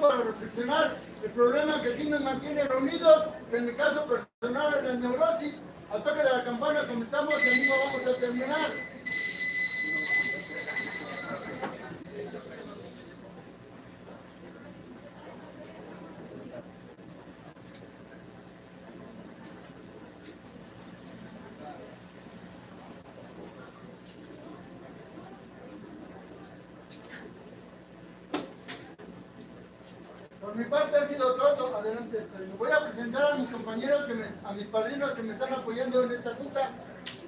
para reflexionar el problema que aquí nos mantiene reunidos, que en mi caso personal es la neurosis. Al toque de la campana comenzamos y mismo vamos a terminar. Por mi parte ha sido todo. Adelante. Voy a presentar a mis compañeros, que me- a mis padrinos que me están apoyando en esta junta.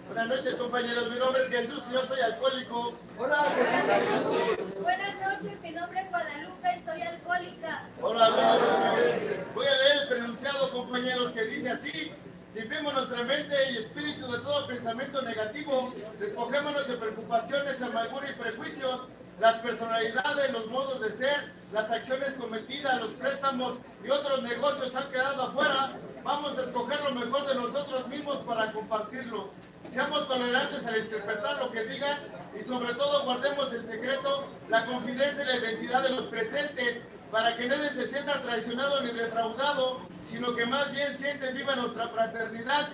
Buenas noches compañeros, mi nombre es Jesús, yo soy alcohólico. Hola, Jesús. Buenas noches, mi nombre es Guadalupe y soy alcohólica. Hola, hola. Voy a leer el pronunciado compañeros que dice así. Limpiemos nuestra mente y espíritu de todo pensamiento negativo. Despojémonos de preocupaciones, amargura y prejuicios. Las personalidades, los modos de ser, las acciones cometidas, los préstamos y otros negocios han quedado afuera. Vamos a escoger lo mejor de nosotros mismos para compartirlos. Seamos tolerantes al interpretar lo que digan y sobre todo guardemos en secreto la confidencia y la identidad de los presentes para que nadie se sienta traicionado ni defraudado, sino que más bien sienten viva nuestra fraternidad.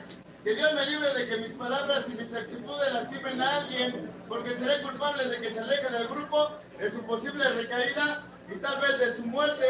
Que Dios me libre de que mis palabras y mis actitudes lastimen a alguien, porque seré culpable de que se aleje del grupo, de su posible recaída y tal vez de su muerte.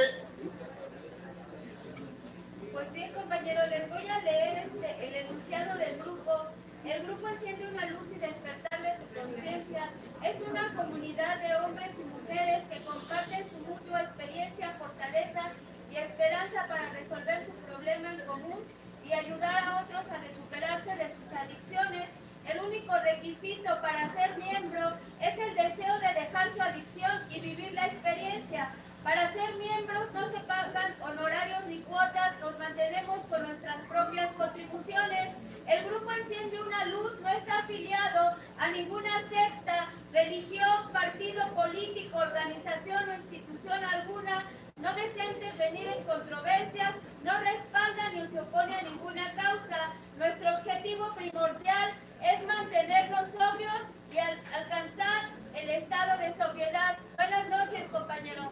Pues bien, compañeros, les voy a leer este, el enunciado del grupo. El grupo enciende una luz y despertar de tu conciencia. Es una comunidad de hombres y mujeres que comparten su mutua experiencia, fortaleza y esperanza para resolver su problema en común y ayudar a otros a recuperarse de sus adicciones. El único requisito para ser miembro es el deseo de dejar su adicción y vivir la experiencia. Para ser miembros no se pagan honorarios ni cuotas, nos mantenemos con nuestras propias contribuciones. El grupo enciende una luz, no está afiliado a ninguna secta, religión, partido político, organización o institución alguna. No desea intervenir en controversias, no respalda ni se opone a ninguna causa. Nuestro objetivo primordial es mantenernos sobrios y al- alcanzar el estado de sobriedad. Buenas noches, compañeros.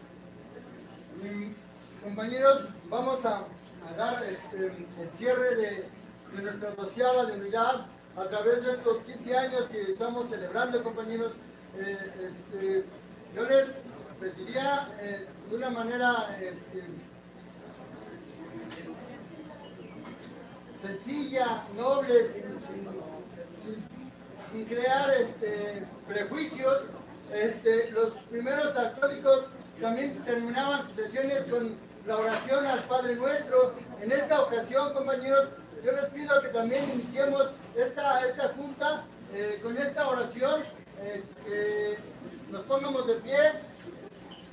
Compañeros, vamos a, a dar este, el cierre de, de nuestra doceava de unidad a través de estos 15 años que estamos celebrando, compañeros. Eh, este, yo les pediría eh, de una manera este, sencilla, noble, sin, crear este, prejuicios. Este, los primeros alcohólicos también terminaban sus sesiones con la oración al Padre Nuestro. En esta ocasión, compañeros, yo les pido que también iniciemos esta, esta junta eh, con esta oración, eh, que nos pongamos de pie,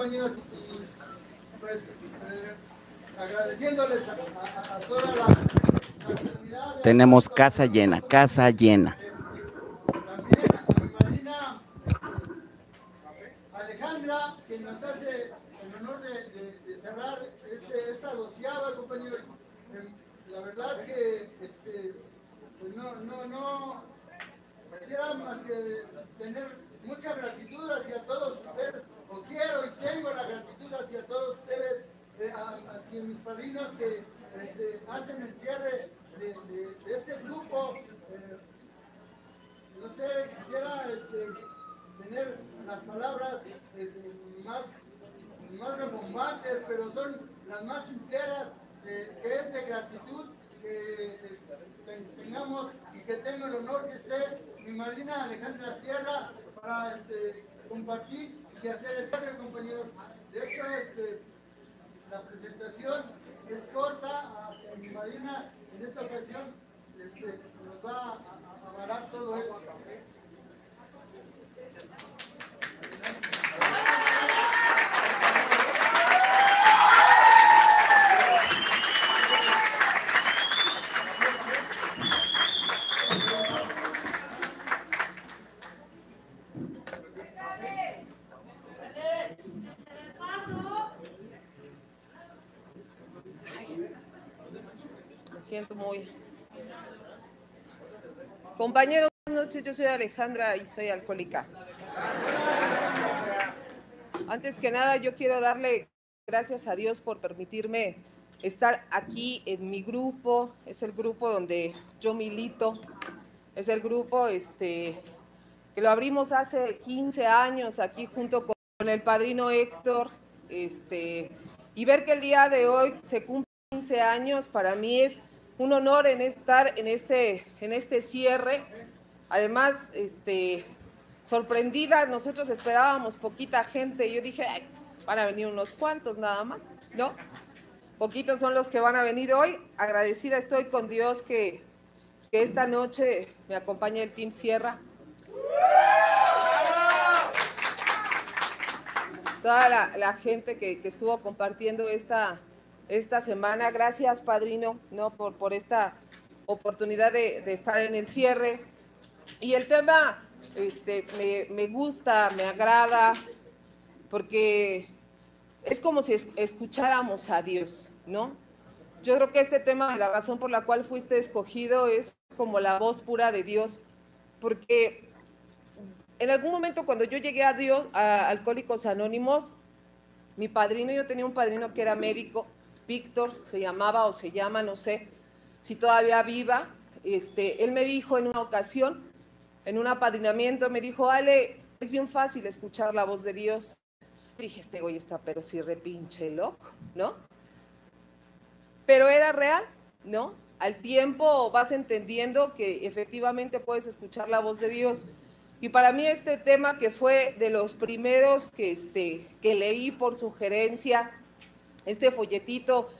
compañeros, y pues eh, agradeciéndoles a, a- a toda la, la comunidad. Tenemos casa llena, casa llena. Este, También a mi madrina Alejandra, que nos hace el honor de, de- de cerrar este, esta doceava, compañeros. Em, La verdad que este, pues no, no, no quisiera más que tener mucha gratitud hacia todos ustedes, o quiero y tengo la gratitud hacia todos ustedes, eh, hacia mis padrinos que este, hacen el cierre de, este grupo. eh, no sé, quisiera este, tener las palabras este, más, más rebombantes, pero son las más sinceras, eh, que es de gratitud que ten- tengamos y que tengo el honor que esté mi madrina Alejandra Sierra para compartir y hacer el cierre, compañeros. De hecho, este, la presentación es corta, mi madrina en esta ocasión este, nos va a, a- a todo esto. siento muy... Compañeros, buenas noches, yo soy Alejandra y soy alcohólica. Antes que nada, yo quiero darle gracias a Dios por permitirme estar aquí en mi grupo. Es el grupo donde yo milito. Es el grupo este, que lo abrimos hace 15 años aquí junto con el padrino Héctor. Este, y ver que el día de hoy se cumple 15 años, para mí es un honor en estar en este, en este cierre. Además, este, sorprendida, nosotros esperábamos poquita gente. Yo dije, van a venir unos cuantos nada más, ¿no? Poquitos son los que van a venir hoy. Agradecida estoy con Dios que, que esta noche me acompañe el Team Sierra. Toda la, gente que, que estuvo compartiendo esta, esta semana. Gracias, padrino, ¿no? por, por esta oportunidad de, estar en el cierre. Y el tema este, me, gusta, me agrada, porque es como si escucháramos a Dios, ¿no? Yo creo que este tema, la razón por la cual fuiste escogido es como la voz pura de Dios, porque en algún momento cuando yo llegué a Dios, a Alcohólicos Anónimos, mi padrino, yo tenía un padrino que era médico, Víctor se llamaba o se llama, no sé si todavía viva. Este, él me dijo en una ocasión, en un apadrinamiento, me dijo, Ale, es bien fácil escuchar la voz de Dios. dije, este güey está, pero si repinche loco, ¿no? Pero era real, ¿no? Al tiempo vas entendiendo que efectivamente puedes escuchar la voz de Dios. Y para mí este tema que fue de los primeros que, este, que leí por sugerencia, este folletito,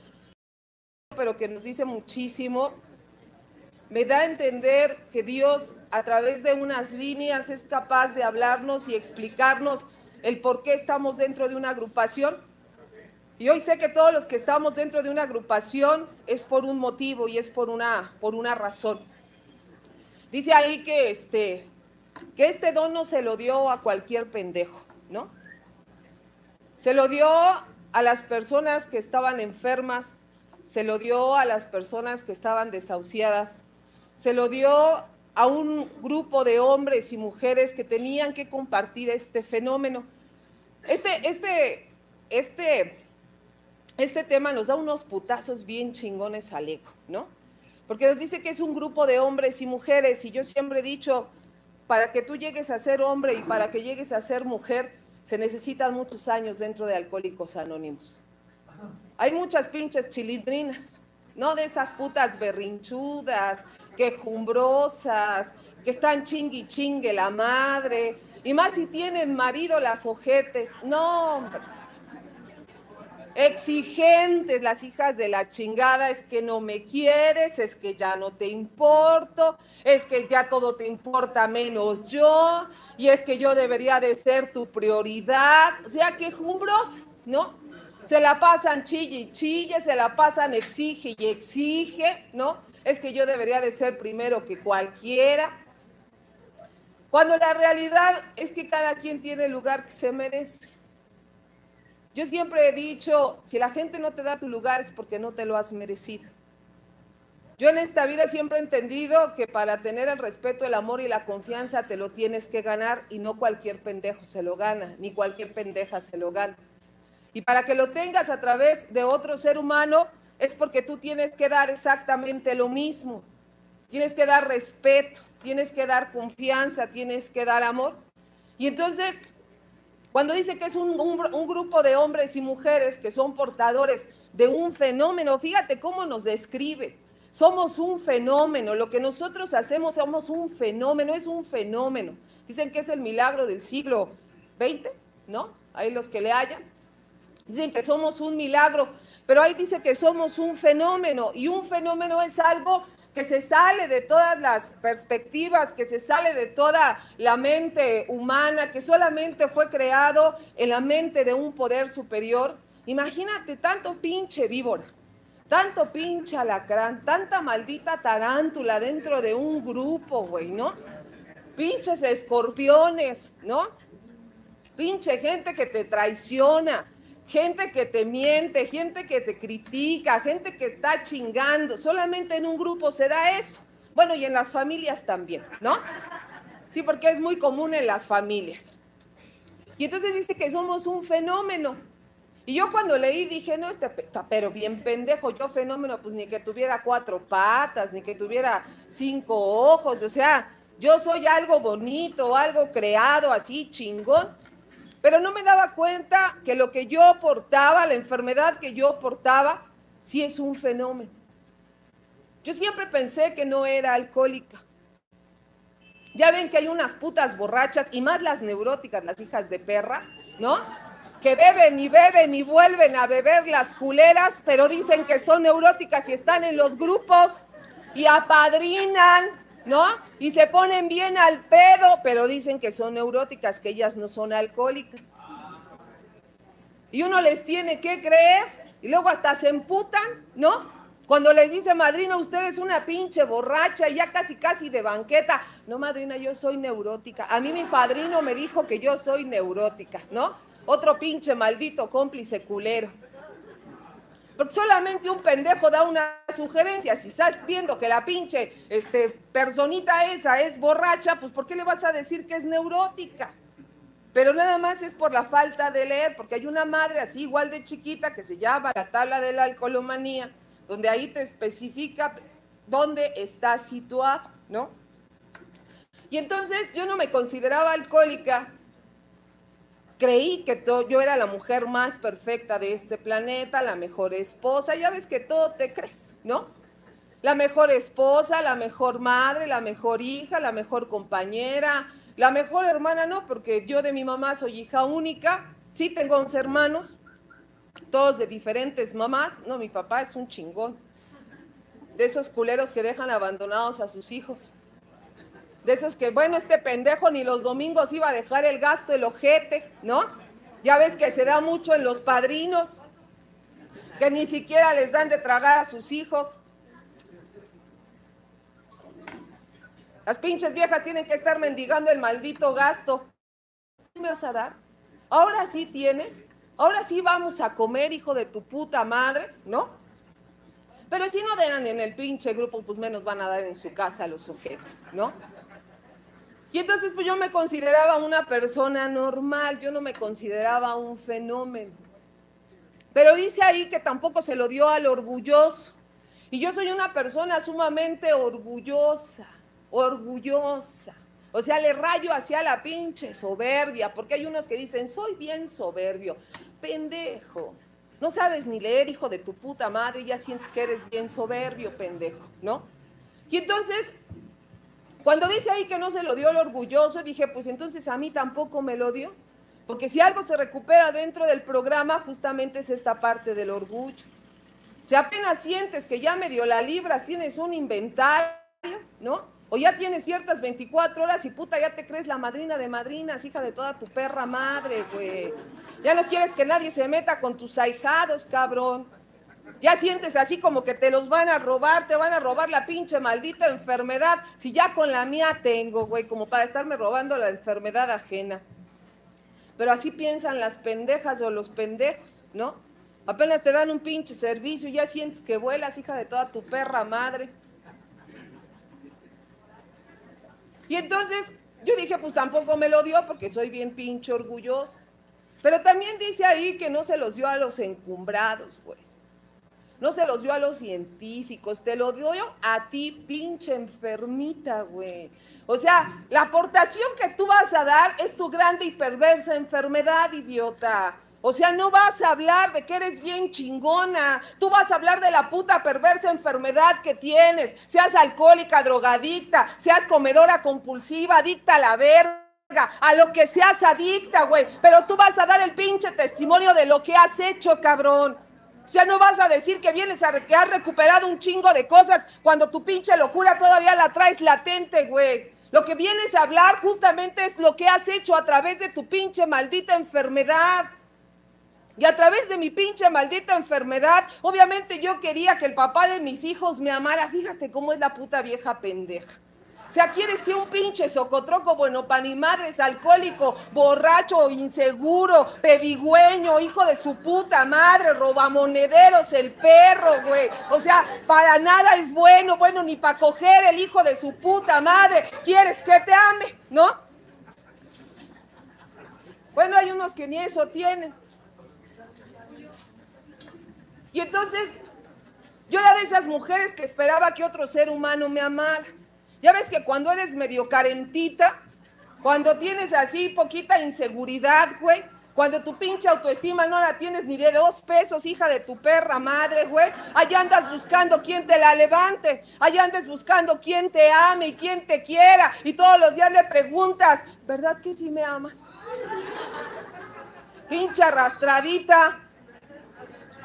pero que nos dice muchísimo, me da a entender que Dios a través de unas líneas es capaz de hablarnos y explicarnos el por qué estamos dentro de una agrupación. Y hoy sé que todos los que estamos dentro de una agrupación es por un motivo y es por una, por una razón. Dice ahí que este, que este don no se lo dio a cualquier pendejo, ¿no? Se lo dio a las personas que estaban enfermas, se lo dio a las personas que estaban desahuciadas, se lo dio a un grupo de hombres y mujeres que tenían que compartir este fenómeno. Este, este, este, este tema nos da unos putazos bien chingones al ego, ¿no? Porque nos dice que es un grupo de hombres y mujeres, y yo siempre he dicho, para que tú llegues a ser hombre y para que llegues a ser mujer, se necesitan muchos años dentro de Alcohólicos Anónimos. Hay muchas pinches chilindrinas, no de esas putas berrinchudas, quejumbrosas, que están chingui chingue la madre, y más si tienen marido las ojetes. No, hombre. Exigentes, las hijas de la chingada, es que no me quieres, es que ya no te importo, es que ya todo te importa menos yo, y es que yo debería de ser tu prioridad, o sea, quejumbrosas, ¿no? Se la pasan chille y chille, se la pasan exige y exige, ¿no? Es que yo debería de ser primero que cualquiera. Cuando la realidad es que cada quien tiene el lugar que se merece. Yo siempre he dicho, si la gente no te da tu lugar es porque no te lo has merecido. Yo en esta vida siempre he entendido que para tener el respeto, el amor y la confianza te lo tienes que ganar y no cualquier pendejo se lo gana, ni cualquier pendeja se lo gana. Y para que lo tengas a través de otro ser humano es porque tú tienes que dar exactamente lo mismo. Tienes que dar respeto, tienes que dar confianza, tienes que dar amor. Y entonces cuando dice que es un, grupo de hombres y mujeres que son portadores de un fenómeno, fíjate cómo nos describe. Somos un fenómeno, lo que nosotros hacemos somos un fenómeno, es un fenómeno. Dicen que es el milagro del siglo XX, ¿no? Ahí los que le hayan. Dicen que somos un milagro, pero ahí dice que somos un fenómeno y un fenómeno es algo que se sale de todas las perspectivas, que se sale de toda la mente humana, que solamente fue creado en la mente de un poder superior. Imagínate tanto pinche víbora, tanto pinche alacrán, tanta maldita tarántula dentro de un grupo, güey, ¿no? Pinches escorpiones, ¿no? Pinche gente que te traiciona, gente que te miente, gente que te critica, gente que está chingando. Solamente en un grupo se da eso. Bueno, y en las familias también, ¿no? Sí, porque es muy común en las familias. Y entonces dice que somos un fenómeno. Y yo cuando leí dije, no, este, pero bien pendejo, yo fenómeno, pues ni que tuviera cuatro patas, ni que tuviera cinco ojos, o sea, yo soy algo bonito, algo creado así, chingón. Pero no me daba cuenta que lo que yo portaba, la enfermedad que yo portaba, sí es un fenómeno. Yo siempre pensé que no era alcohólica. Ya ven que hay unas putas borrachas, y más las neuróticas, las hijas de perra, ¿no? Que beben y beben y vuelven a beber las culeras, pero dicen que son neuróticas y están en los grupos y apadrinan, ¿no? Y se ponen bien al pedo, pero dicen que son neuróticas, que ellas no son alcohólicas. Y uno les tiene que creer y luego hasta se emputan, ¿no? Cuando les dice, madrina, usted es una pinche borracha, ya casi casi de banqueta. No, madrina, yo soy neurótica. A mí mi padrino me dijo que yo soy neurótica, ¿no? Otro pinche maldito cómplice culero. Porque solamente un pendejo da una sugerencia. Si estás viendo que la pinche este, personita esa es borracha, pues ¿por qué le vas a decir que es neurótica? Pero nada más es por la falta de leer, porque hay una madre así igual de chiquita que se llama la tabla de la alcoholomanía donde ahí te especifica dónde está situado, ¿no? Y entonces yo no me consideraba alcohólica, creí que yo era la mujer más perfecta de este planeta, la mejor esposa, ya ves que todo te crees, ¿no? La mejor esposa, la mejor madre, la mejor hija, la mejor compañera, la mejor hermana, no, porque yo de mi mamá soy hija única, sí tengo 11 hermanos, todos de diferentes mamás. No, mi papá es un chingón. De esos culeros que dejan abandonados a sus hijos. De esos que, bueno, este pendejo ni los domingos iba a dejar el gasto, el ojete, ¿no? Ya ves que se da mucho en los padrinos, que ni siquiera les dan de tragar a sus hijos. Las pinches viejas tienen que estar mendigando el maldito gasto. ¿Qué me vas a dar? Ahora sí tienes ahora sí vamos a comer, hijo de tu puta madre, ¿no? Pero si no dan en el pinche grupo, pues menos van a dar en su casa a los sujetos, ¿no? Y entonces pues yo me consideraba una persona normal, yo no me consideraba un fenómeno. Pero dice ahí que tampoco se lo dio al orgulloso. Y yo soy una persona sumamente orgullosa, orgullosa. O sea, le rayo hacia la pinche soberbia, porque hay unos que dicen, soy bien soberbio pendejo. No sabes ni leer, hijo de tu puta madre, ya sientes que eres bien soberbio, pendejo, ¿no? Y entonces, cuando dice ahí que no se lo dio el orgulloso, dije, pues entonces a mí tampoco me lo dio. Porque si algo se recupera dentro del programa, justamente es esta parte del orgullo. Si apenas sientes que ya medio la libras, tienes un inventario, ¿no? O ya tienes ciertas 24 horas y puta, ya te crees la madrina de madrinas, hija de toda tu perra madre, güey. Ya no quieres que nadie se meta con tus ahijados, cabrón. Ya sientes así como que te los van a robar, te van a robar la pinche maldita enfermedad. Si ya con la mía tengo, güey, como para estarme robando la enfermedad ajena. Pero así piensan las pendejas o los pendejos, ¿no? Apenas te dan un pinche servicio y ya sientes que vuelas, hija de toda tu perra madre. Y entonces yo dije, pues tampoco me lo dio porque soy bien pinche orgullosa. Pero también dice ahí que no se los dio a los encumbrados, güey. No se los dio a los científicos, te lo dio a ti, pinche enfermita, güey. O sea, la aportación que tú vas a dar es tu grande y perversa enfermedad, idiota. O sea, no vas a hablar de que eres bien chingona. Tú vas a hablar de la puta perversa enfermedad que tienes. Seas alcohólica, drogadicta, seas comedora compulsiva, adicta a la verga a lo que seas adicta, güey. Pero tú vas a dar el pinche testimonio de lo que has hecho, cabrón. O sea, no vas a decir que vienes a que has recuperado un chingo de cosas cuando tu pinche locura todavía la traes latente, güey. Lo que vienes a hablar justamente es lo que has hecho a través de tu pinche maldita enfermedad. Y a través de mi pinche maldita enfermedad, obviamente yo quería que el papá de mis hijos me amara. Fíjate cómo es la puta vieja pendeja. O sea, ¿quieres que un pinche socotroco, bueno, pan y madres, alcohólico, borracho, inseguro, pebigüeño, hijo de su puta madre, robamonederos, el perro, güey? O sea, para nada es bueno, bueno, ni para coger el hijo de su puta madre. ¿Quieres que te ame? ¿No? Bueno, hay unos que ni eso tienen. Y entonces, yo era de esas mujeres que esperaba que otro ser humano me amara. Ya ves que cuando eres medio carentita, cuando tienes así poquita inseguridad, güey, cuando tu pinche autoestima no la tienes ni de dos pesos, hija de tu perra madre, güey. Allá andas buscando quien te la levante. Allá andas buscando quien te ame y quien te quiera. Y todos los días le preguntas, ¿verdad que sí me amas? Pinche arrastradita.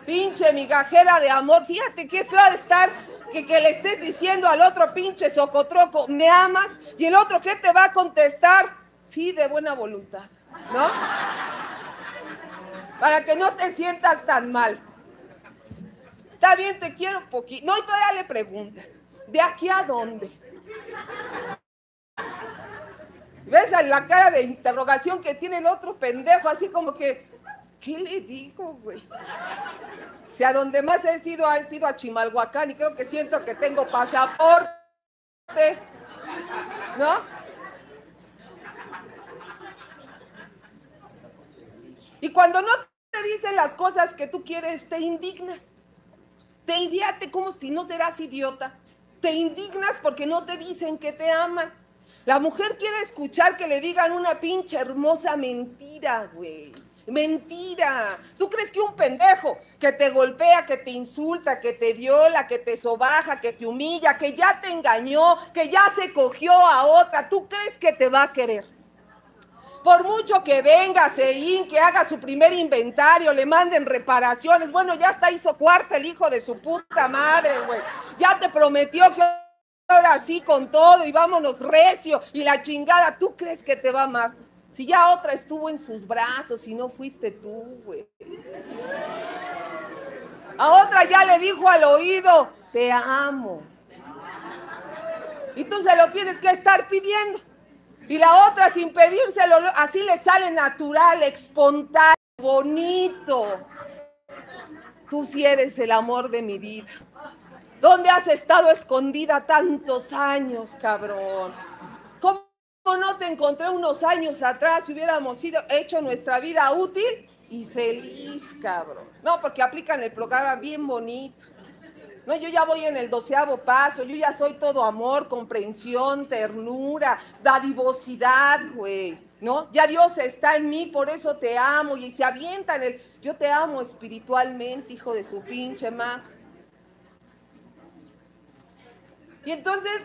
Pinche migajera de amor. Fíjate qué feo de estar que, que, le estés diciendo al otro pinche socotroco, ¿me amas? Y el otro, ¿qué te va a contestar? Sí, de buena voluntad, ¿no? Para que no te sientas tan mal. Está bien, te quiero poquito. No, y todavía le preguntas, ¿de aquí a dónde? ¿Ves la cara de interrogación que tiene el otro pendejo? Así como que, ¿qué le digo, güey? Si a donde más he sido, ha sido a Chimalhuacán y creo que siento que tengo pasaporte. ¿No? Y cuando no te dicen las cosas que tú quieres, te indignas. Te inviate como si no serás idiota. Te indignas porque no te dicen que te aman. La mujer quiere escuchar que le digan una pinche hermosa mentira, güey. Mentira. ¿Tú crees que un pendejo que te golpea, que te insulta, que te viola, que te sobaja, que te humilla, que ya te engañó, que ya se cogió a otra, ¿tú crees que te va a querer? Por mucho que venga Sein, que haga su primer inventario, le manden reparaciones, bueno, ya está hizo cuarta el hijo de su puta madre, güey. Ya te prometió que ahora sí con todo y vámonos recio y la chingada, ¿tú crees que te va a amar? Si ya otra estuvo en sus brazos y no fuiste tú, güey. A otra ya le dijo al oído, te amo. Y tú se lo tienes que estar pidiendo. Y la otra sin pedírselo, así le sale natural, espontáneo, bonito. Tú sí eres el amor de mi vida. ¿Dónde has estado escondida tantos años, cabrón? ¿Cómo no te encontré unos años atrás, hubiéramos sido, hecho nuestra vida útil y feliz, cabrón. No, porque aplican el programa bien bonito. No, yo ya voy en el doceavo paso, yo ya soy todo amor, comprensión, ternura, dadivosidad, güey. ¿No? Ya Dios está en mí, por eso te amo. Y se avientan el, yo te amo espiritualmente, hijo de su pinche ma. Y entonces,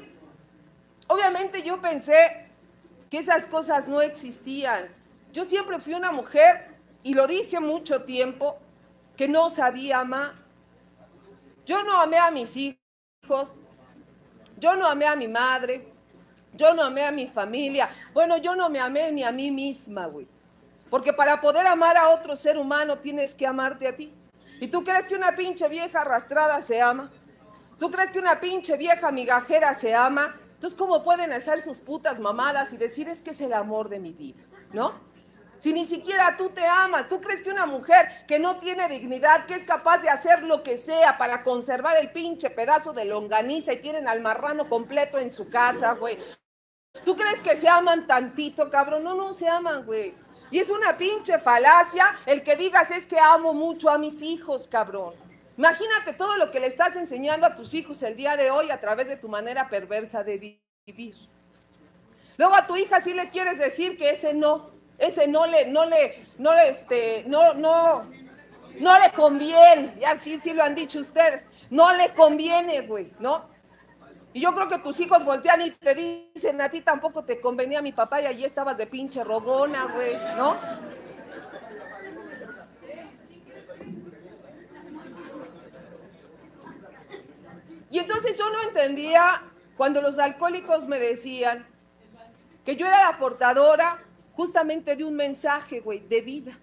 obviamente yo pensé, que esas cosas no existían. Yo siempre fui una mujer, y lo dije mucho tiempo, que no sabía amar. Yo no amé a mis hijos, yo no amé a mi madre, yo no amé a mi familia. Bueno, yo no me amé ni a mí misma, güey. Porque para poder amar a otro ser humano tienes que amarte a ti. ¿Y tú crees que una pinche vieja arrastrada se ama? ¿Tú crees que una pinche vieja migajera se ama? Entonces, ¿cómo pueden hacer sus putas mamadas y decir es que es el amor de mi vida? ¿No? Si ni siquiera tú te amas, ¿tú crees que una mujer que no tiene dignidad, que es capaz de hacer lo que sea para conservar el pinche pedazo de longaniza y tienen al marrano completo en su casa, güey? ¿Tú crees que se aman tantito, cabrón? No, no se aman, güey. Y es una pinche falacia el que digas es que amo mucho a mis hijos, cabrón. Imagínate todo lo que le estás enseñando a tus hijos el día de hoy a través de tu manera perversa de vivir. Luego a tu hija sí le quieres decir que ese no, ese no le, no le, no este, no, no, no le conviene. Ya sí, sí lo han dicho ustedes. No le conviene, güey, ¿no? Y yo creo que tus hijos voltean y te dicen, a ti tampoco te convenía mi papá y allí estabas de pinche rogona, güey, ¿no? Y entonces yo no entendía cuando los alcohólicos me decían que yo era la portadora justamente de un mensaje, güey, de vida.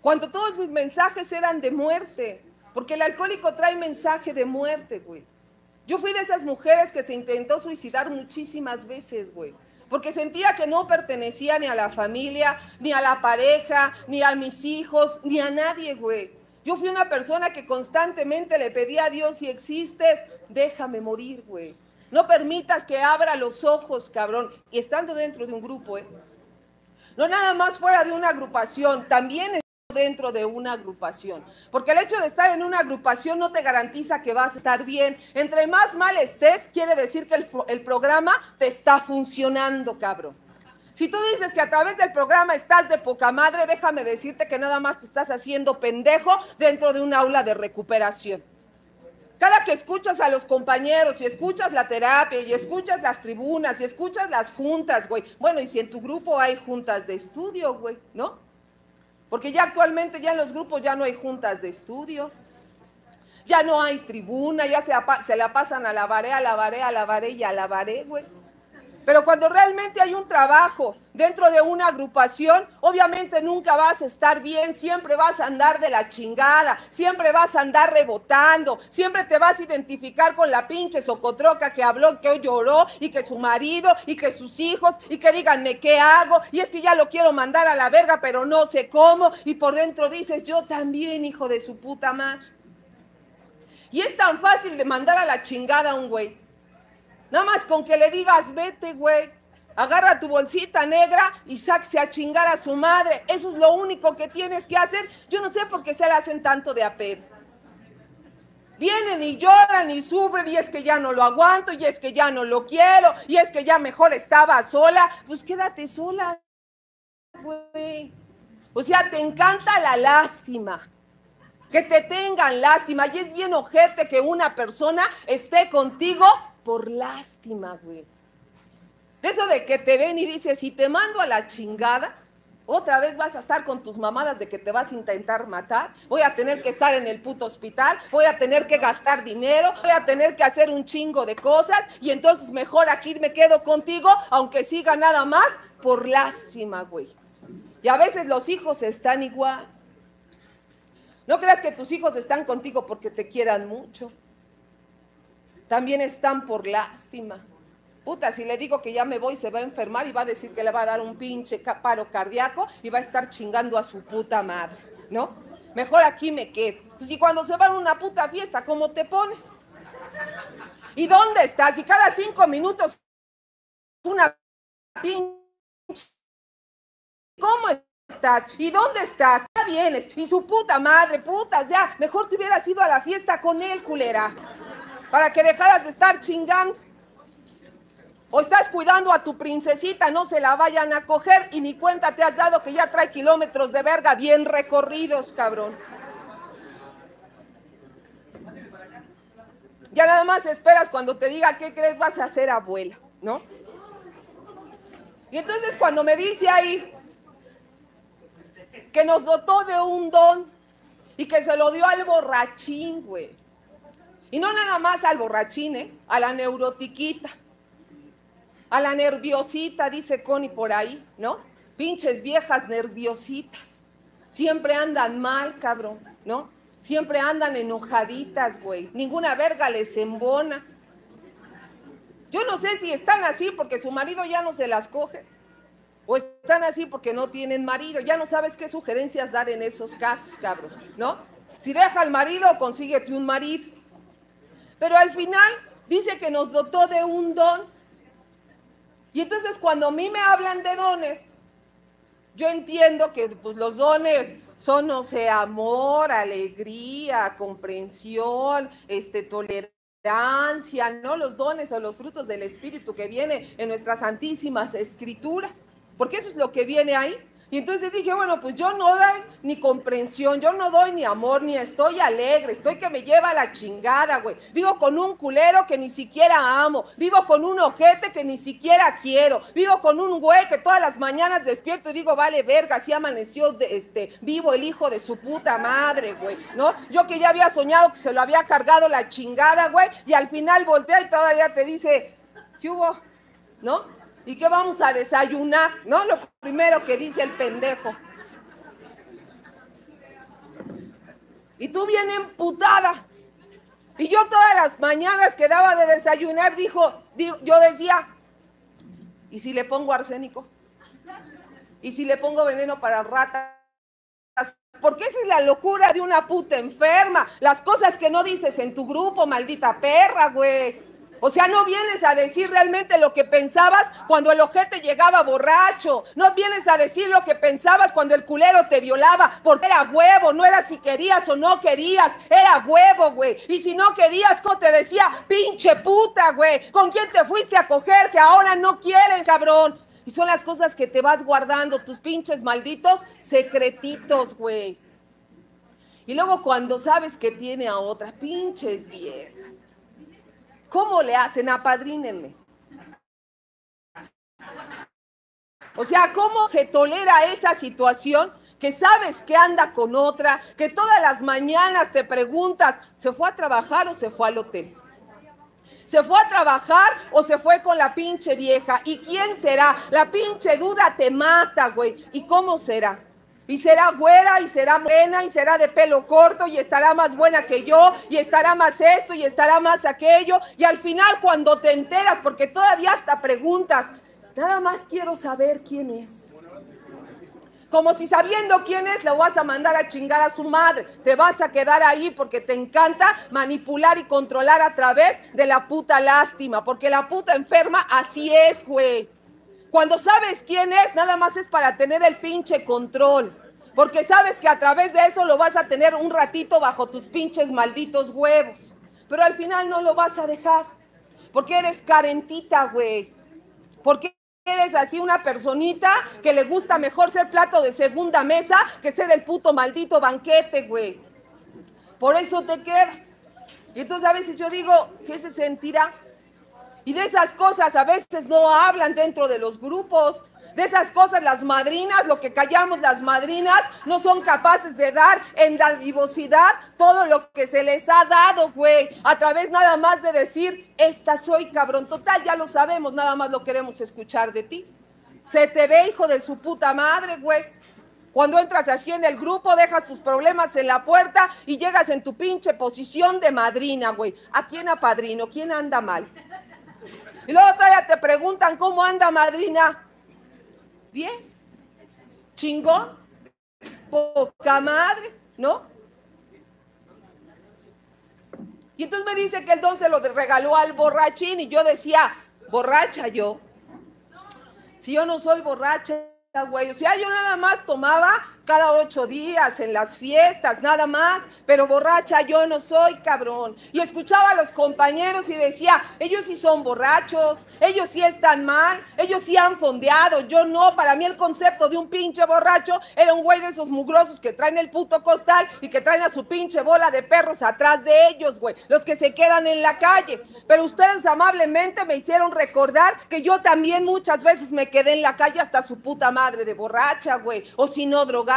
Cuando todos mis mensajes eran de muerte, porque el alcohólico trae mensaje de muerte, güey. Yo fui de esas mujeres que se intentó suicidar muchísimas veces, güey. Porque sentía que no pertenecía ni a la familia, ni a la pareja, ni a mis hijos, ni a nadie, güey. Yo fui una persona que constantemente le pedía a Dios, si existes, déjame morir, güey. No permitas que abra los ojos, cabrón. Y estando dentro de un grupo, ¿eh? No nada más fuera de una agrupación, también dentro de una agrupación. Porque el hecho de estar en una agrupación no te garantiza que vas a estar bien. Entre más mal estés, quiere decir que el, el programa te está funcionando, cabrón. Si tú dices que a través del programa estás de poca madre, déjame decirte que nada más te estás haciendo pendejo dentro de un aula de recuperación. Cada que escuchas a los compañeros y escuchas la terapia y escuchas las tribunas y escuchas las juntas, güey. Bueno, y si en tu grupo hay juntas de estudio, güey, ¿no? Porque ya actualmente ya en los grupos ya no hay juntas de estudio. Ya no hay tribuna, ya se, la pasan a la a la a la y a la güey. Pero cuando realmente hay un trabajo dentro de una agrupación, obviamente nunca vas a estar bien, siempre vas a andar de la chingada, siempre vas a andar rebotando, siempre te vas a identificar con la pinche socotroca que habló, que hoy lloró, y que su marido, y que sus hijos, y que díganme qué hago, y es que ya lo quiero mandar a la verga, pero no sé cómo, y por dentro dices, yo también, hijo de su puta madre. Y es tan fácil de mandar a la chingada a un güey. Nada más con que le digas, vete, güey. Agarra tu bolsita negra y saque a chingar a su madre. Eso es lo único que tienes que hacer. Yo no sé por qué se le hacen tanto de apet. Vienen y lloran y sufren y es que ya no lo aguanto y es que ya no lo quiero y es que ya mejor estaba sola. Pues quédate sola, güey. O sea, te encanta la lástima. Que te tengan lástima. Y es bien ojete que una persona esté contigo por lástima, güey. Eso de que te ven y dices, si te mando a la chingada, otra vez vas a estar con tus mamadas de que te vas a intentar matar, voy a tener que estar en el puto hospital, voy a tener que gastar dinero, voy a tener que hacer un chingo de cosas y entonces mejor aquí me quedo contigo, aunque siga nada más por lástima, güey. Y a veces los hijos están igual. No creas que tus hijos están contigo porque te quieran mucho también están por lástima. Puta, si le digo que ya me voy, se va a enfermar y va a decir que le va a dar un pinche paro cardíaco y va a estar chingando a su puta madre, ¿no? Mejor aquí me quedo. Pues y cuando se va a una puta fiesta, ¿cómo te pones? ¿Y dónde estás? Y cada cinco minutos una pinche... ¿Cómo estás? ¿Y dónde estás? Ya vienes. Y su puta madre, putas, ya. Mejor te hubieras ido a la fiesta con él, culera para que dejaras de estar chingando. O estás cuidando a tu princesita, no se la vayan a coger y ni cuenta te has dado que ya trae kilómetros de verga bien recorridos, cabrón. Ya nada más esperas cuando te diga qué crees vas a hacer abuela, ¿no? Y entonces cuando me dice ahí que nos dotó de un don y que se lo dio al borrachín, güey. Y no nada más al borrachín, ¿eh? a la neurotiquita, a la nerviosita, dice Connie por ahí, ¿no? Pinches viejas nerviositas. Siempre andan mal, cabrón, ¿no? Siempre andan enojaditas, güey. Ninguna verga les embona. Yo no sé si están así porque su marido ya no se las coge. O están así porque no tienen marido. Ya no sabes qué sugerencias dar en esos casos, cabrón, ¿no? Si deja al marido, consíguete un marido. Pero al final dice que nos dotó de un don. Y entonces cuando a mí me hablan de dones, yo entiendo que pues, los dones son, no sé, amor, alegría, comprensión, este, tolerancia, ¿no? Los dones o los frutos del Espíritu que viene en nuestras santísimas escrituras. Porque eso es lo que viene ahí. Y entonces dije, bueno, pues yo no doy ni comprensión, yo no doy ni amor, ni estoy alegre, estoy que me lleva la chingada, güey. Vivo con un culero que ni siquiera amo, vivo con un ojete que ni siquiera quiero, vivo con un güey que todas las mañanas despierto y digo, vale, verga, así amaneció este, vivo el hijo de su puta madre, güey, ¿no? Yo que ya había soñado que se lo había cargado la chingada, güey, y al final voltea y todavía te dice, ¿qué hubo? ¿No? ¿Y qué vamos a desayunar? ¿No? Lo primero que dice el pendejo. Y tú vienes emputada. Y yo todas las mañanas que daba de desayunar, dijo, yo decía, ¿y si le pongo arsénico? ¿Y si le pongo veneno para ratas? Porque esa es la locura de una puta enferma. Las cosas que no dices en tu grupo, maldita perra, güey. O sea, no vienes a decir realmente lo que pensabas cuando el ojete llegaba borracho. No vienes a decir lo que pensabas cuando el culero te violaba, porque era huevo, no era si querías o no querías, era huevo, güey. Y si no querías, ¿cómo te decía? Pinche puta, güey. ¿Con quién te fuiste a coger que ahora no quieres, cabrón? Y son las cosas que te vas guardando, tus pinches malditos secretitos, güey. Y luego cuando sabes que tiene a otra, pinches viejas. ¿Cómo le hacen? Apadrínenme. O sea, ¿cómo se tolera esa situación? Que sabes que anda con otra, que todas las mañanas te preguntas, ¿se fue a trabajar o se fue al hotel? ¿Se fue a trabajar o se fue con la pinche vieja? ¿Y quién será? La pinche duda te mata, güey. ¿Y cómo será? Y será güera y será buena y será de pelo corto y estará más buena que yo y estará más esto y estará más aquello. Y al final cuando te enteras, porque todavía hasta preguntas, nada más quiero saber quién es. Como si sabiendo quién es, le vas a mandar a chingar a su madre. Te vas a quedar ahí porque te encanta manipular y controlar a través de la puta lástima. Porque la puta enferma así es, güey. Cuando sabes quién es, nada más es para tener el pinche control. Porque sabes que a través de eso lo vas a tener un ratito bajo tus pinches malditos huevos. Pero al final no lo vas a dejar. Porque eres carentita, güey. Porque eres así una personita que le gusta mejor ser plato de segunda mesa que ser el puto maldito banquete, güey. Por eso te quedas. Y entonces a veces yo digo, ¿qué se sentirá? Y de esas cosas a veces no hablan dentro de los grupos. De esas cosas las madrinas, lo que callamos las madrinas, no son capaces de dar en la vivosidad todo lo que se les ha dado, güey. A través nada más de decir, esta soy cabrón. Total, ya lo sabemos, nada más lo queremos escuchar de ti. Se te ve, hijo de su puta madre, güey. Cuando entras así en el grupo, dejas tus problemas en la puerta y llegas en tu pinche posición de madrina, güey. ¿A quién apadrino? ¿Quién anda mal? Y luego todavía te preguntan cómo anda madrina. Bien. Chingón. Poca madre, ¿no? Y entonces me dice que el don se lo regaló al borrachín y yo decía, borracha yo. Si yo no soy borracha, güey. O sea, yo nada más tomaba cada ocho días en las fiestas, nada más, pero borracha yo no soy, cabrón. Y escuchaba a los compañeros y decía, ellos sí son borrachos, ellos sí están mal, ellos sí han fondeado, yo no. Para mí el concepto de un pinche borracho era un güey de esos mugrosos que traen el puto costal y que traen a su pinche bola de perros atrás de ellos, güey, los que se quedan en la calle. Pero ustedes amablemente me hicieron recordar que yo también muchas veces me quedé en la calle hasta su puta madre de borracha, güey, o si no drogada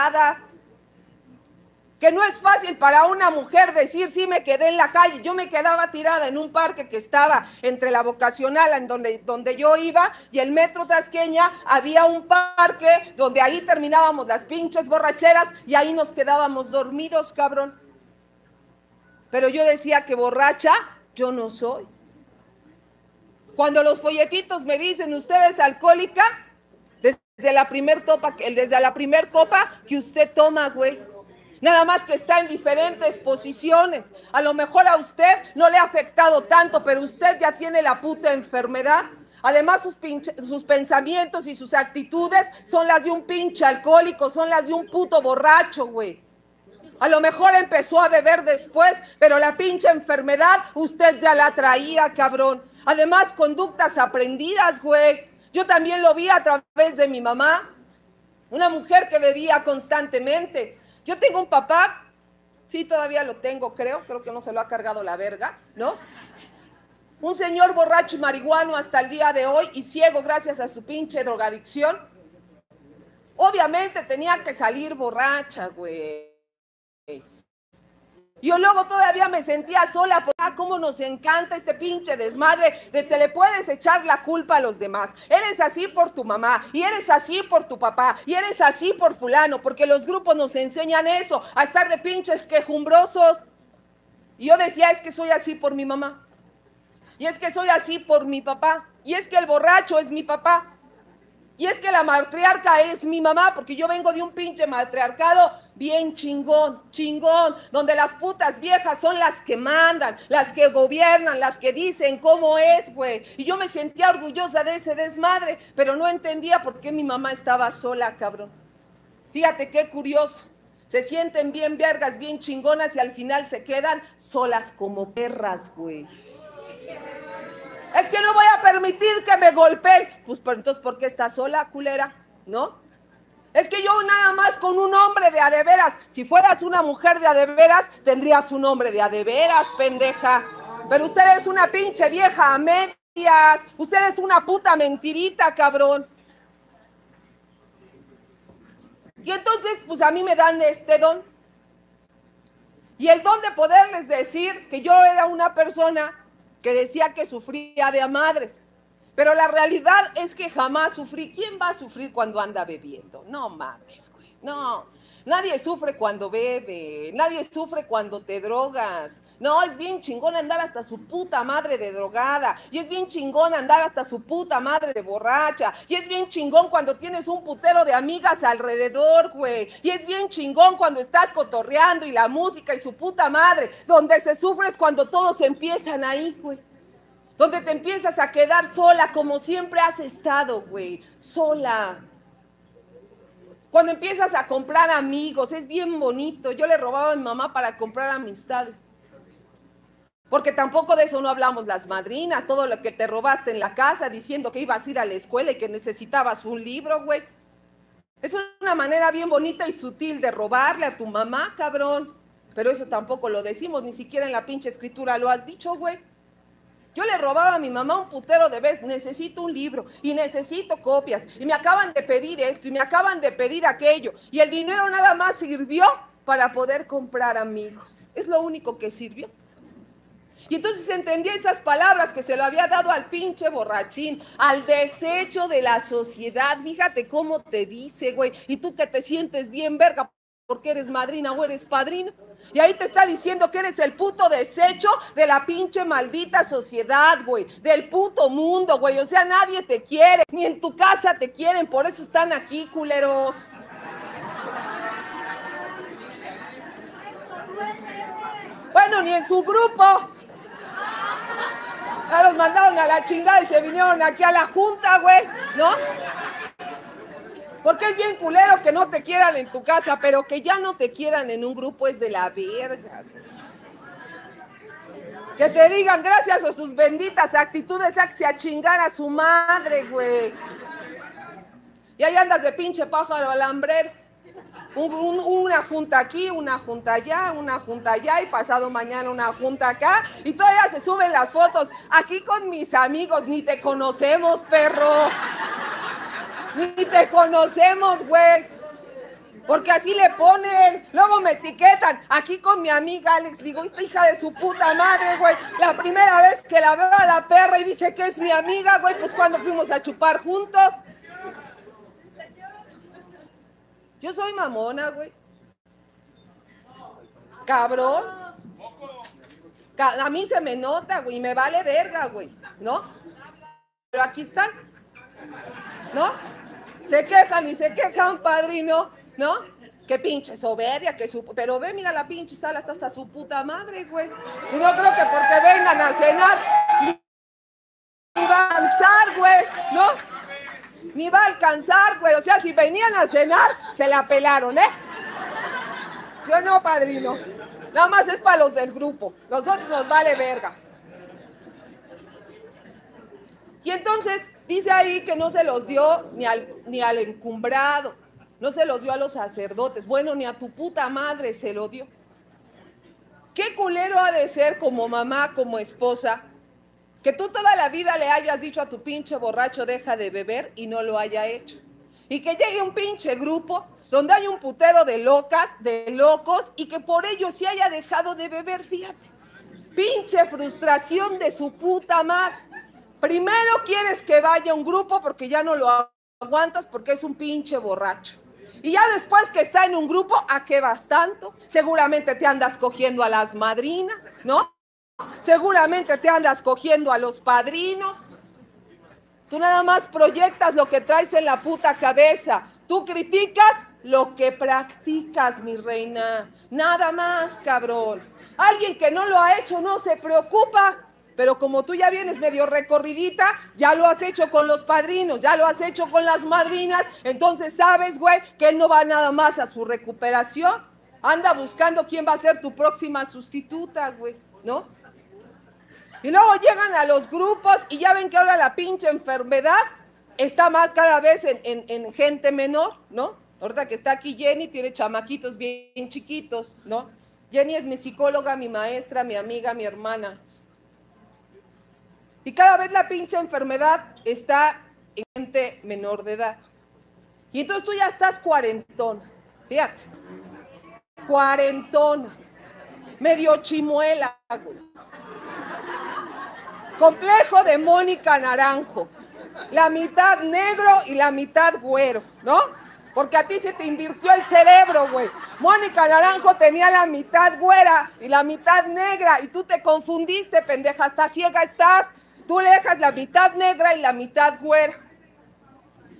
que no es fácil para una mujer decir, sí, me quedé en la calle. Yo me quedaba tirada en un parque que estaba entre la vocacional, en donde, donde yo iba, y el metro Tasqueña. Había un parque donde ahí terminábamos las pinches borracheras y ahí nos quedábamos dormidos, cabrón. Pero yo decía que borracha, yo no soy. Cuando los folletitos me dicen, ¿usted es alcohólica? Desde la primer copa, desde la copa que usted toma, güey. Nada más que está en diferentes posiciones. A lo mejor a usted no le ha afectado tanto, pero usted ya tiene la puta enfermedad. Además, sus, sus pensamientos y sus actitudes son las de un pinche alcohólico, son las de un puto borracho, güey. A lo mejor empezó a beber después, pero la pinche enfermedad usted ya la traía, cabrón. Además, conductas aprendidas, güey. Yo también lo vi a través de mi mamá, una mujer que bebía constantemente. Yo tengo un papá, sí, todavía lo tengo, creo, creo que no se lo ha cargado la verga, ¿no? Un señor borracho y marihuano hasta el día de hoy y ciego gracias a su pinche drogadicción. Obviamente tenía que salir borracha, güey. Yo luego todavía me sentía sola, por ah, cómo nos encanta este pinche desmadre de te le puedes echar la culpa a los demás. Eres así por tu mamá, y eres así por tu papá, y eres así por fulano, porque los grupos nos enseñan eso, a estar de pinches quejumbrosos. Y yo decía, es que soy así por mi mamá. Y es que soy así por mi papá. Y es que el borracho es mi papá. Y es que la matriarca es mi mamá, porque yo vengo de un pinche matriarcado bien chingón, chingón, donde las putas viejas son las que mandan, las que gobiernan, las que dicen cómo es, güey. Y yo me sentía orgullosa de ese desmadre, pero no entendía por qué mi mamá estaba sola, cabrón. Fíjate qué curioso. Se sienten bien vergas, bien chingonas y al final se quedan solas como perras, güey. Es que no voy a permitir que me golpeen. Pues pero entonces, ¿por qué está sola, culera? ¿No? Es que yo nada más con un hombre de adeveras. Si fueras una mujer de adeveras, tendrías un hombre de adeveras, pendeja. Pero usted es una pinche vieja a medias. Usted es una puta mentirita, cabrón. Y entonces, pues a mí me dan este don. Y el don de poderles decir que yo era una persona que decía que sufría de madres. Pero la realidad es que jamás sufrí. ¿Quién va a sufrir cuando anda bebiendo? No mames, güey. No. Nadie sufre cuando bebe. Nadie sufre cuando te drogas. No, es bien chingón andar hasta su puta madre de drogada. Y es bien chingón andar hasta su puta madre de borracha. Y es bien chingón cuando tienes un putero de amigas alrededor, güey. Y es bien chingón cuando estás cotorreando y la música y su puta madre. Donde se sufre es cuando todos empiezan ahí, güey. Donde te empiezas a quedar sola como siempre has estado, güey. Sola. Cuando empiezas a comprar amigos, es bien bonito. Yo le robaba a mi mamá para comprar amistades. Porque tampoco de eso no hablamos las madrinas, todo lo que te robaste en la casa diciendo que ibas a ir a la escuela y que necesitabas un libro, güey. Es una manera bien bonita y sutil de robarle a tu mamá, cabrón. Pero eso tampoco lo decimos, ni siquiera en la pinche escritura lo has dicho, güey. Yo le robaba a mi mamá un putero de vez, necesito un libro y necesito copias y me acaban de pedir esto y me acaban de pedir aquello y el dinero nada más sirvió para poder comprar amigos. Es lo único que sirvió. Y entonces entendía esas palabras que se lo había dado al pinche borrachín, al desecho de la sociedad. Fíjate cómo te dice, güey. Y tú que te sientes bien verga porque eres madrina o eres padrino. Y ahí te está diciendo que eres el puto desecho de la pinche maldita sociedad, güey. Del puto mundo, güey. O sea, nadie te quiere. Ni en tu casa te quieren. Por eso están aquí, culeros. Bueno, ni en su grupo. Ya los mandaron a la chingada y se vinieron aquí a la junta, güey, ¿no? Porque es bien culero que no te quieran en tu casa, pero que ya no te quieran en un grupo es de la verga. Que te digan gracias a sus benditas actitudes, a chingar a su madre, güey. Y ahí andas de pinche pájaro alambrero una junta aquí, una junta allá, una junta allá y pasado mañana una junta acá y todavía se suben las fotos aquí con mis amigos, ni te conocemos, perro. Ni te conocemos, güey. Porque así le ponen, luego me etiquetan. Aquí con mi amiga Alex, digo, esta hija de su puta madre, güey. La primera vez que la veo a la perra y dice que es mi amiga, güey, pues cuando fuimos a chupar juntos. Yo soy mamona, güey. Cabrón. A mí se me nota, güey, me vale verga, güey, ¿no? Pero aquí están, ¿no? Se quejan y se quejan, padrino, ¿no? Qué pinche soberbia, que su... Pero ve, mira la pinche sala, está hasta su puta madre, güey. Y no creo que porque vengan a cenar ni va a avanzar, güey, ¿no? ni va a alcanzar, güey. O sea, si venían a cenar, se la pelaron, ¿eh? Yo no, padrino. Nada más es para los del grupo. Los otros nos vale verga. Y entonces dice ahí que no se los dio ni al, ni al encumbrado, no se los dio a los sacerdotes. Bueno, ni a tu puta madre se lo dio. ¿Qué culero ha de ser como mamá, como esposa, que tú toda la vida le hayas dicho a tu pinche borracho deja de beber y no lo haya hecho. Y que llegue un pinche grupo donde hay un putero de locas, de locos, y que por ello se haya dejado de beber, fíjate. Pinche frustración de su puta mar. Primero quieres que vaya un grupo porque ya no lo aguantas porque es un pinche borracho. Y ya después que está en un grupo, ¿a qué vas tanto? Seguramente te andas cogiendo a las madrinas, ¿no? Seguramente te andas cogiendo a los padrinos. Tú nada más proyectas lo que traes en la puta cabeza. Tú criticas lo que practicas, mi reina. Nada más, cabrón. Alguien que no lo ha hecho no se preocupa. Pero como tú ya vienes medio recorridita, ya lo has hecho con los padrinos, ya lo has hecho con las madrinas, entonces sabes, güey, que él no va nada más a su recuperación. Anda buscando quién va a ser tu próxima sustituta, güey, ¿no? Y luego llegan a los grupos y ya ven que ahora la pinche enfermedad está más cada vez en, en gente menor, ¿no? Ahorita que está aquí Jenny, tiene chamaquitos bien chiquitos, ¿no? Jenny es mi psicóloga, mi maestra, mi amiga, mi hermana. Y cada vez la pinche enfermedad está en gente menor de edad. Y entonces tú ya estás cuarentona. Fíjate. Cuarentona. Medio chimuela, Complejo de Mónica Naranjo. La mitad negro y la mitad güero, ¿no? Porque a ti se te invirtió el cerebro, güey. Mónica Naranjo tenía la mitad güera y la mitad negra y tú te confundiste, pendeja, hasta ciega estás. Tú le dejas la mitad negra y la mitad güera.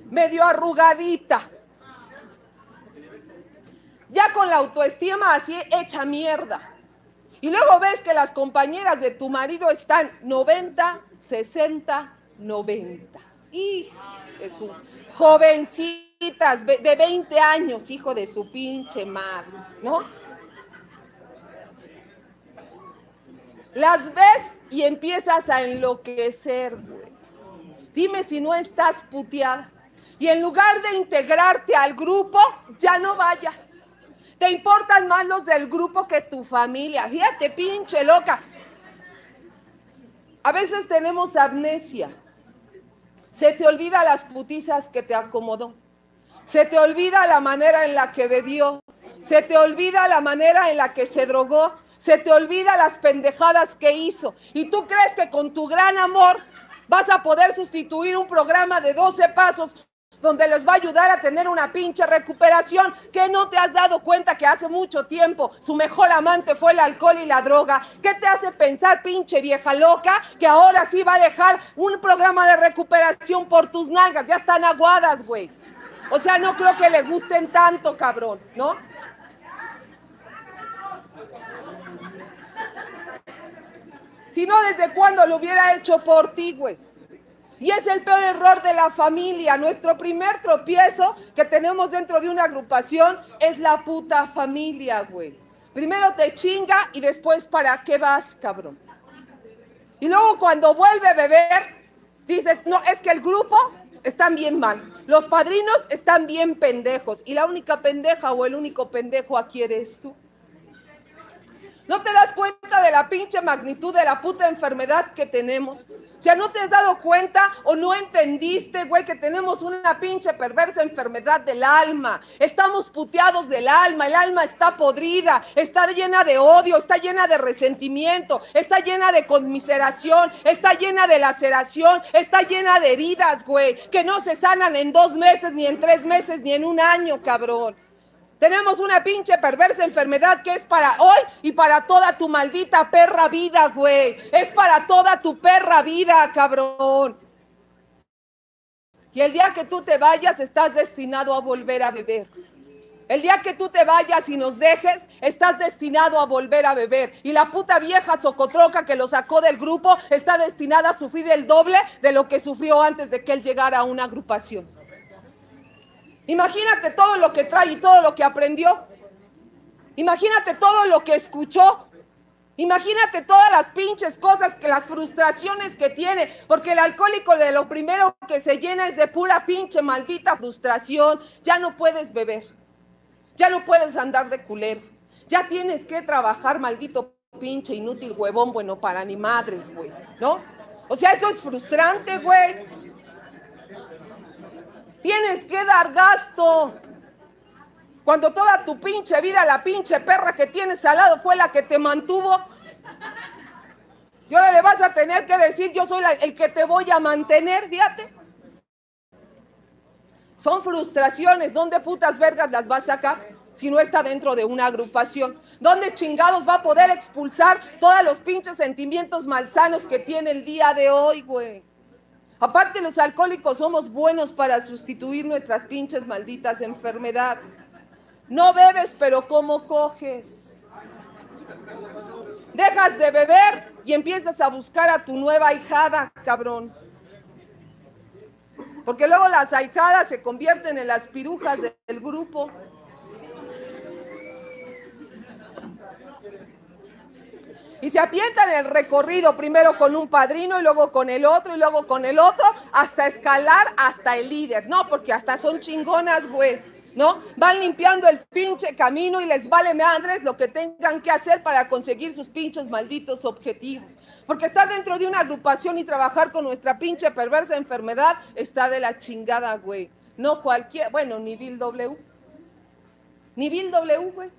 Medio arrugadita. Ya con la autoestima así hecha mierda. Y luego ves que las compañeras de tu marido están 90, 60, 90. Y es un jovencitas de 20 años, hijo de su pinche madre, ¿no? Las ves y empiezas a enloquecer. Dime si no estás puteada. Y en lugar de integrarte al grupo, ya no vayas. Te importan más los del grupo que tu familia. Fíjate, pinche loca. A veces tenemos amnesia. Se te olvida las putizas que te acomodó. Se te olvida la manera en la que bebió. Se te olvida la manera en la que se drogó. Se te olvida las pendejadas que hizo. Y tú crees que con tu gran amor vas a poder sustituir un programa de 12 pasos donde les va a ayudar a tener una pinche recuperación, que no te has dado cuenta que hace mucho tiempo su mejor amante fue el alcohol y la droga. ¿Qué te hace pensar, pinche vieja loca, que ahora sí va a dejar un programa de recuperación por tus nalgas? Ya están aguadas, güey. O sea, no creo que le gusten tanto, cabrón, ¿no? Si no, ¿desde cuándo lo hubiera hecho por ti, güey? Y es el peor error de la familia. Nuestro primer tropiezo que tenemos dentro de una agrupación es la puta familia, güey. Primero te chinga y después para qué vas, cabrón. Y luego cuando vuelve a beber, dices, no, es que el grupo están bien mal. Los padrinos están bien pendejos. Y la única pendeja o el único pendejo aquí eres tú. ¿No te das cuenta de la pinche magnitud de la puta enfermedad que tenemos? O sea, ¿no te has dado cuenta o no entendiste, güey, que tenemos una pinche perversa enfermedad del alma? Estamos puteados del alma, el alma está podrida, está llena de odio, está llena de resentimiento, está llena de conmiseración, está llena de laceración, está llena de heridas, güey, que no se sanan en dos meses, ni en tres meses, ni en un año, cabrón. Tenemos una pinche perversa enfermedad que es para hoy y para toda tu maldita perra vida, güey. Es para toda tu perra vida, cabrón. Y el día que tú te vayas, estás destinado a volver a beber. El día que tú te vayas y nos dejes, estás destinado a volver a beber. Y la puta vieja socotroca que lo sacó del grupo está destinada a sufrir el doble de lo que sufrió antes de que él llegara a una agrupación. Imagínate todo lo que trae y todo lo que aprendió. Imagínate todo lo que escuchó. Imagínate todas las pinches cosas, que las frustraciones que tiene, porque el alcohólico de lo primero que se llena es de pura pinche maldita frustración. Ya no puedes beber, ya no puedes andar de culero, ya tienes que trabajar, maldito pinche inútil huevón, bueno, para ni madres, güey, ¿no? O sea, eso es frustrante, güey. Tienes que dar gasto. Cuando toda tu pinche vida, la pinche perra que tienes al lado fue la que te mantuvo. Y ahora le vas a tener que decir, yo soy el que te voy a mantener, fíjate. Son frustraciones. ¿Dónde putas vergas las va a sacar? Si no está dentro de una agrupación. ¿Dónde chingados va a poder expulsar todos los pinches sentimientos malsanos que tiene el día de hoy, güey? Aparte, los alcohólicos somos buenos para sustituir nuestras pinches malditas enfermedades. No bebes, pero ¿cómo coges? Dejas de beber y empiezas a buscar a tu nueva hijada, cabrón. Porque luego las ahijadas se convierten en las pirujas del grupo. Y se apientan el recorrido primero con un padrino y luego con el otro y luego con el otro hasta escalar hasta el líder. No, porque hasta son chingonas, güey. ¿No? Van limpiando el pinche camino y les vale madres lo que tengan que hacer para conseguir sus pinches malditos objetivos. Porque estar dentro de una agrupación y trabajar con nuestra pinche perversa enfermedad está de la chingada, güey. No cualquier, bueno, ni Bill W. Ni Bill W, güey.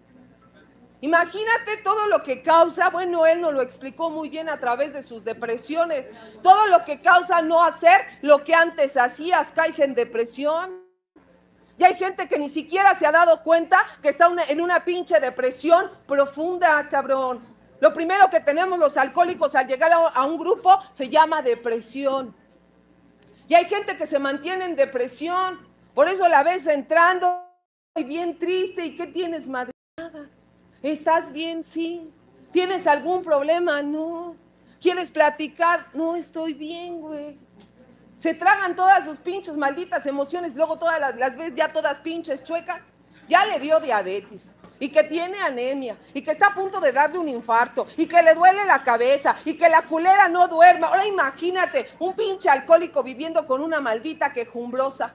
Imagínate todo lo que causa, bueno, él nos lo explicó muy bien a través de sus depresiones, todo lo que causa no hacer lo que antes hacías, caes en depresión. Y hay gente que ni siquiera se ha dado cuenta que está en una pinche depresión profunda, cabrón. Lo primero que tenemos los alcohólicos al llegar a un grupo se llama depresión. Y hay gente que se mantiene en depresión. Por eso la ves entrando y bien triste. ¿Y qué tienes, madre? ¿Estás bien? Sí. ¿Tienes algún problema? No. ¿Quieres platicar? No, estoy bien, güey. Se tragan todas sus pinches malditas emociones, luego todas las, las ves ya todas pinches chuecas. Ya le dio diabetes y que tiene anemia y que está a punto de darle un infarto y que le duele la cabeza y que la culera no duerma. Ahora imagínate un pinche alcohólico viviendo con una maldita quejumbrosa.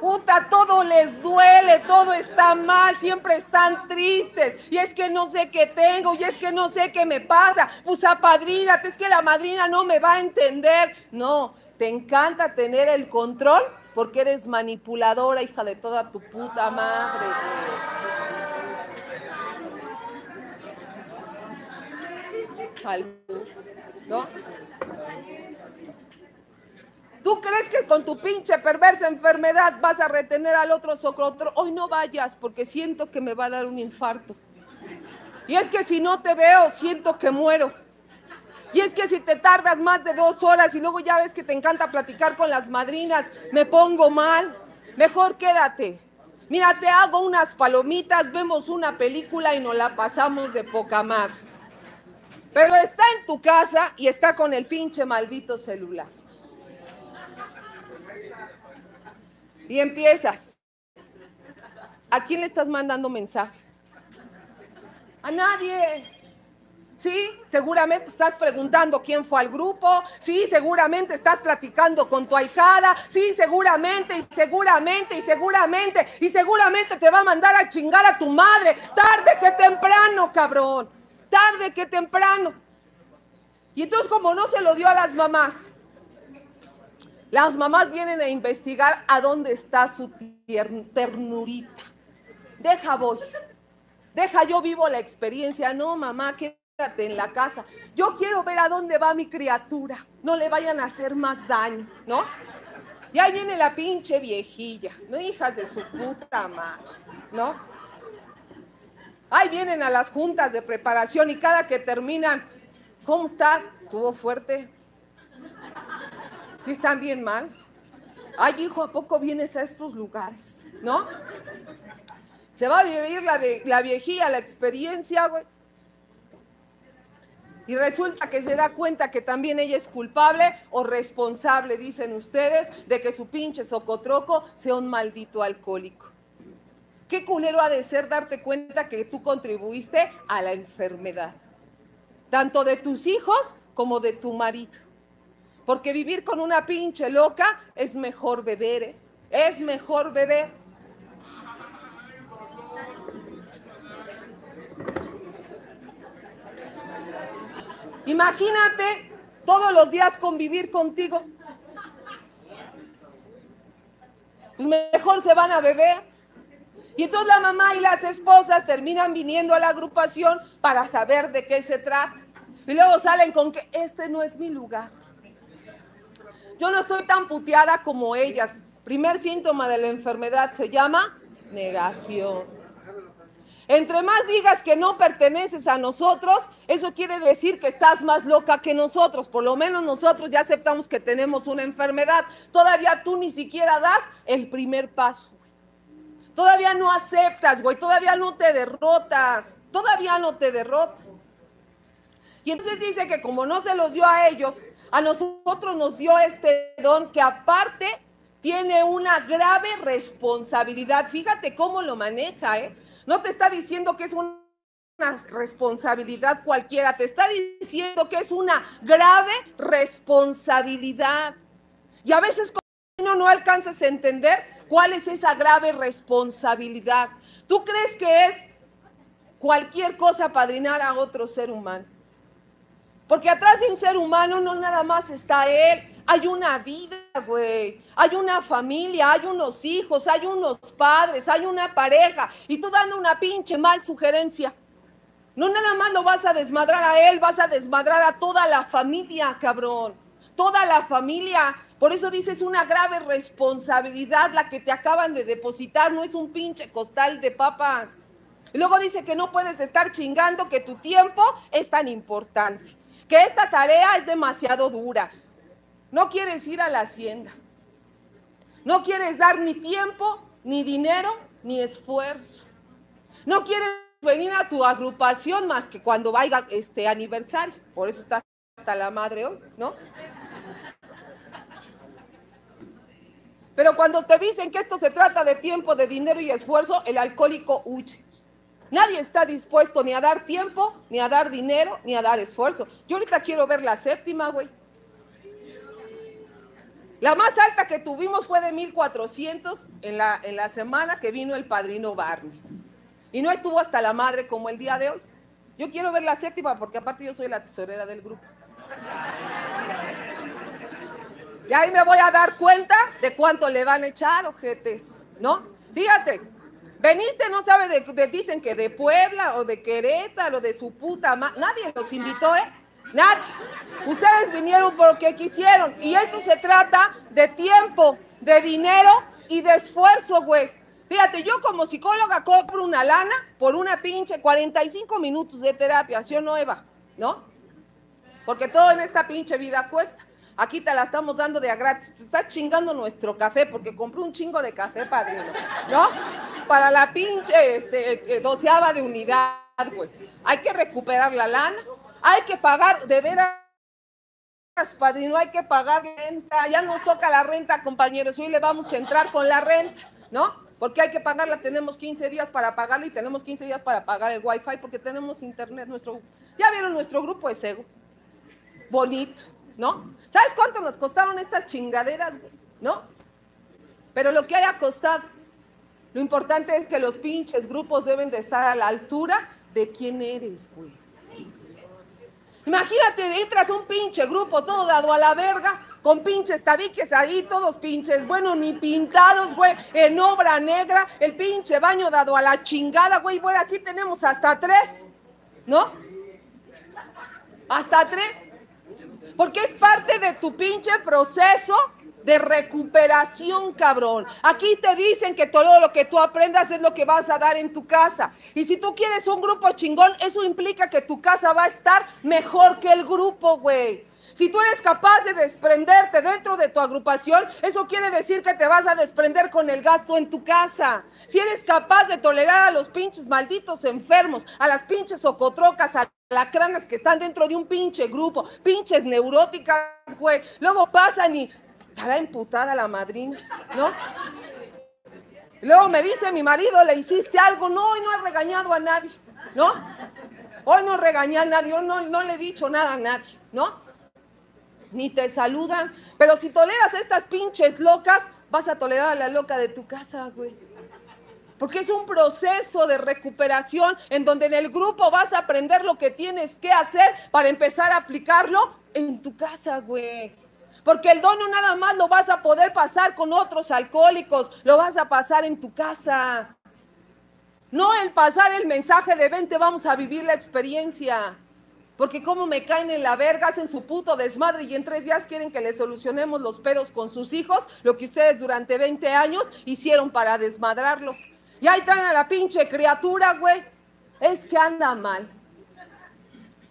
Puta, todo les duele, todo está mal, siempre están tristes. Y es que no sé qué tengo, y es que no sé qué me pasa. Pues apadrínate, es que la madrina no me va a entender. No, te encanta tener el control porque eres manipuladora, hija de toda tu puta madre. Salud. ¿No? ¿Tú crees que con tu pinche perversa enfermedad vas a retener al otro socotro? Hoy no vayas porque siento que me va a dar un infarto. Y es que si no te veo, siento que muero. Y es que si te tardas más de dos horas y luego ya ves que te encanta platicar con las madrinas, me pongo mal. Mejor quédate. Mira, te hago unas palomitas, vemos una película y nos la pasamos de poca mar. Pero está en tu casa y está con el pinche maldito celular. Y empiezas. ¿A quién le estás mandando mensaje? A nadie. Sí, seguramente estás preguntando quién fue al grupo. Sí, seguramente estás platicando con tu ahijada. Sí, seguramente y seguramente y seguramente y seguramente te va a mandar a chingar a tu madre. Tarde que temprano, cabrón. Tarde que temprano. Y entonces como no se lo dio a las mamás, las mamás vienen a investigar a dónde está su ternurita. Deja voy. Deja yo vivo la experiencia. No, mamá, quédate en la casa. Yo quiero ver a dónde va mi criatura. No le vayan a hacer más daño, ¿no? Y ahí viene la pinche viejilla, no hijas de su puta madre, ¿no? Ahí vienen a las juntas de preparación y cada que terminan, ¿cómo estás? ¿Tuvo fuerte? ¿Sí están bien mal? Ay, hijo, ¿a poco vienes a estos lugares? ¿No? Se va a vivir la, la viejía, la experiencia, güey. Y resulta que se da cuenta que también ella es culpable o responsable, dicen ustedes, de que su pinche socotroco sea un maldito alcohólico. Qué culero ha de ser darte cuenta que tú contribuiste a la enfermedad, tanto de tus hijos como de tu marido. Porque vivir con una pinche loca es mejor beber, ¿eh? es mejor beber. Imagínate todos los días convivir contigo. Pues mejor se van a beber. Y entonces la mamá y las esposas terminan viniendo a la agrupación para saber de qué se trata. Y luego salen con que este no es mi lugar. Yo no estoy tan puteada como ellas. Primer síntoma de la enfermedad se llama negación. Entre más digas que no perteneces a nosotros, eso quiere decir que estás más loca que nosotros. Por lo menos nosotros ya aceptamos que tenemos una enfermedad. Todavía tú ni siquiera das el primer paso. Todavía no aceptas, güey. Todavía no te derrotas. Todavía no te derrotas. Y entonces dice que como no se los dio a ellos, a nosotros nos dio este don que aparte tiene una grave responsabilidad. Fíjate cómo lo maneja, ¿eh? No te está diciendo que es una responsabilidad cualquiera, te está diciendo que es una grave responsabilidad. Y a veces no, no alcanzas a entender cuál es esa grave responsabilidad. ¿Tú crees que es cualquier cosa padrinar a otro ser humano? Porque atrás de un ser humano no nada más está él, hay una vida, güey. Hay una familia, hay unos hijos, hay unos padres, hay una pareja. Y tú dando una pinche mal sugerencia. No nada más lo vas a desmadrar a él, vas a desmadrar a toda la familia, cabrón. Toda la familia. Por eso dices una grave responsabilidad la que te acaban de depositar, no es un pinche costal de papas. Y luego dice que no puedes estar chingando que tu tiempo es tan importante, que esta tarea es demasiado dura, no quieres ir a la hacienda. No quieres dar ni tiempo, ni dinero, ni esfuerzo. No quieres venir a tu agrupación más que cuando vaya este aniversario. Por eso está hasta la madre hoy, ¿no? Pero cuando te dicen que esto se trata de tiempo, de dinero y esfuerzo, el alcohólico huye. Nadie está dispuesto ni a dar tiempo, ni a dar dinero, ni a dar esfuerzo. Yo ahorita quiero ver la séptima, güey. La más alta que tuvimos fue de 1400 en la, en la semana que vino el padrino Barney. Y no estuvo hasta la madre como el día de hoy. Yo quiero ver la séptima porque aparte yo soy la tesorera del grupo. Y ahí me voy a dar cuenta de cuánto le van a echar, ojetes, ¿no? Fíjate, veniste, no sabe, de, dicen que de Puebla o de Querétaro, de su puta madre. Nadie los invitó, ¿eh? Nadie. Ustedes vinieron porque quisieron. Y esto se trata de tiempo, de dinero y de esfuerzo, güey. Fíjate, yo como psicóloga compro una lana por una pinche 45 minutos de terapia, ¿sí o no, Eva? ¿No? Porque todo en esta pinche vida cuesta. Aquí te la estamos dando de a. Te estás chingando nuestro café porque compré un chingo de café, padrino. ¿No? Para la pinche este, doceava de unidad, güey. Hay que recuperar la lana hay que pagar, de veras, padrino, hay que pagar renta. Ya nos toca la renta, compañeros. Hoy le vamos a entrar con la renta, ¿no? Porque hay que pagarla, tenemos 15 días para pagarla y tenemos 15 días para pagar el wifi porque tenemos internet. Nuestro, ya vieron nuestro grupo de Sego. Bonito, ¿no? ¿Sabes cuánto nos costaron estas chingaderas, ¿no? Pero lo que haya costado, lo importante es que los pinches grupos deben de estar a la altura de quién eres, güey. Imagínate, entras un pinche grupo todo dado a la verga, con pinches tabiques ahí, todos pinches, bueno, ni pintados, güey, en obra negra, el pinche baño dado a la chingada, güey, bueno, aquí tenemos hasta tres, ¿no? Hasta tres. Porque es parte de tu pinche proceso de recuperación, cabrón. Aquí te dicen que todo lo que tú aprendas es lo que vas a dar en tu casa. Y si tú quieres un grupo chingón, eso implica que tu casa va a estar mejor que el grupo, güey. Si tú eres capaz de desprenderte dentro de tu agrupación, eso quiere decir que te vas a desprender con el gasto en tu casa. Si eres capaz de tolerar a los pinches malditos enfermos, a las pinches socotrocas, a lacranas que están dentro de un pinche grupo, pinches neuróticas, güey, luego pasan y estará imputada la madrina, ¿no? luego me dice mi marido, ¿le hiciste algo? No, hoy no he regañado a nadie, ¿no? Hoy no regañé a nadie, hoy no, no le he dicho nada a nadie, ¿no? Ni te saludan. Pero si toleras a estas pinches locas, vas a tolerar a la loca de tu casa, güey. Porque es un proceso de recuperación en donde en el grupo vas a aprender lo que tienes que hacer para empezar a aplicarlo en tu casa, güey. Porque el dono nada más lo vas a poder pasar con otros alcohólicos, lo vas a pasar en tu casa. No el pasar el mensaje de vente, vamos a vivir la experiencia. Porque como me caen en la verga, hacen su puto desmadre y en tres días quieren que les solucionemos los pedos con sus hijos, lo que ustedes durante 20 años hicieron para desmadrarlos. Y ahí traen a la pinche criatura, güey. Es que anda mal.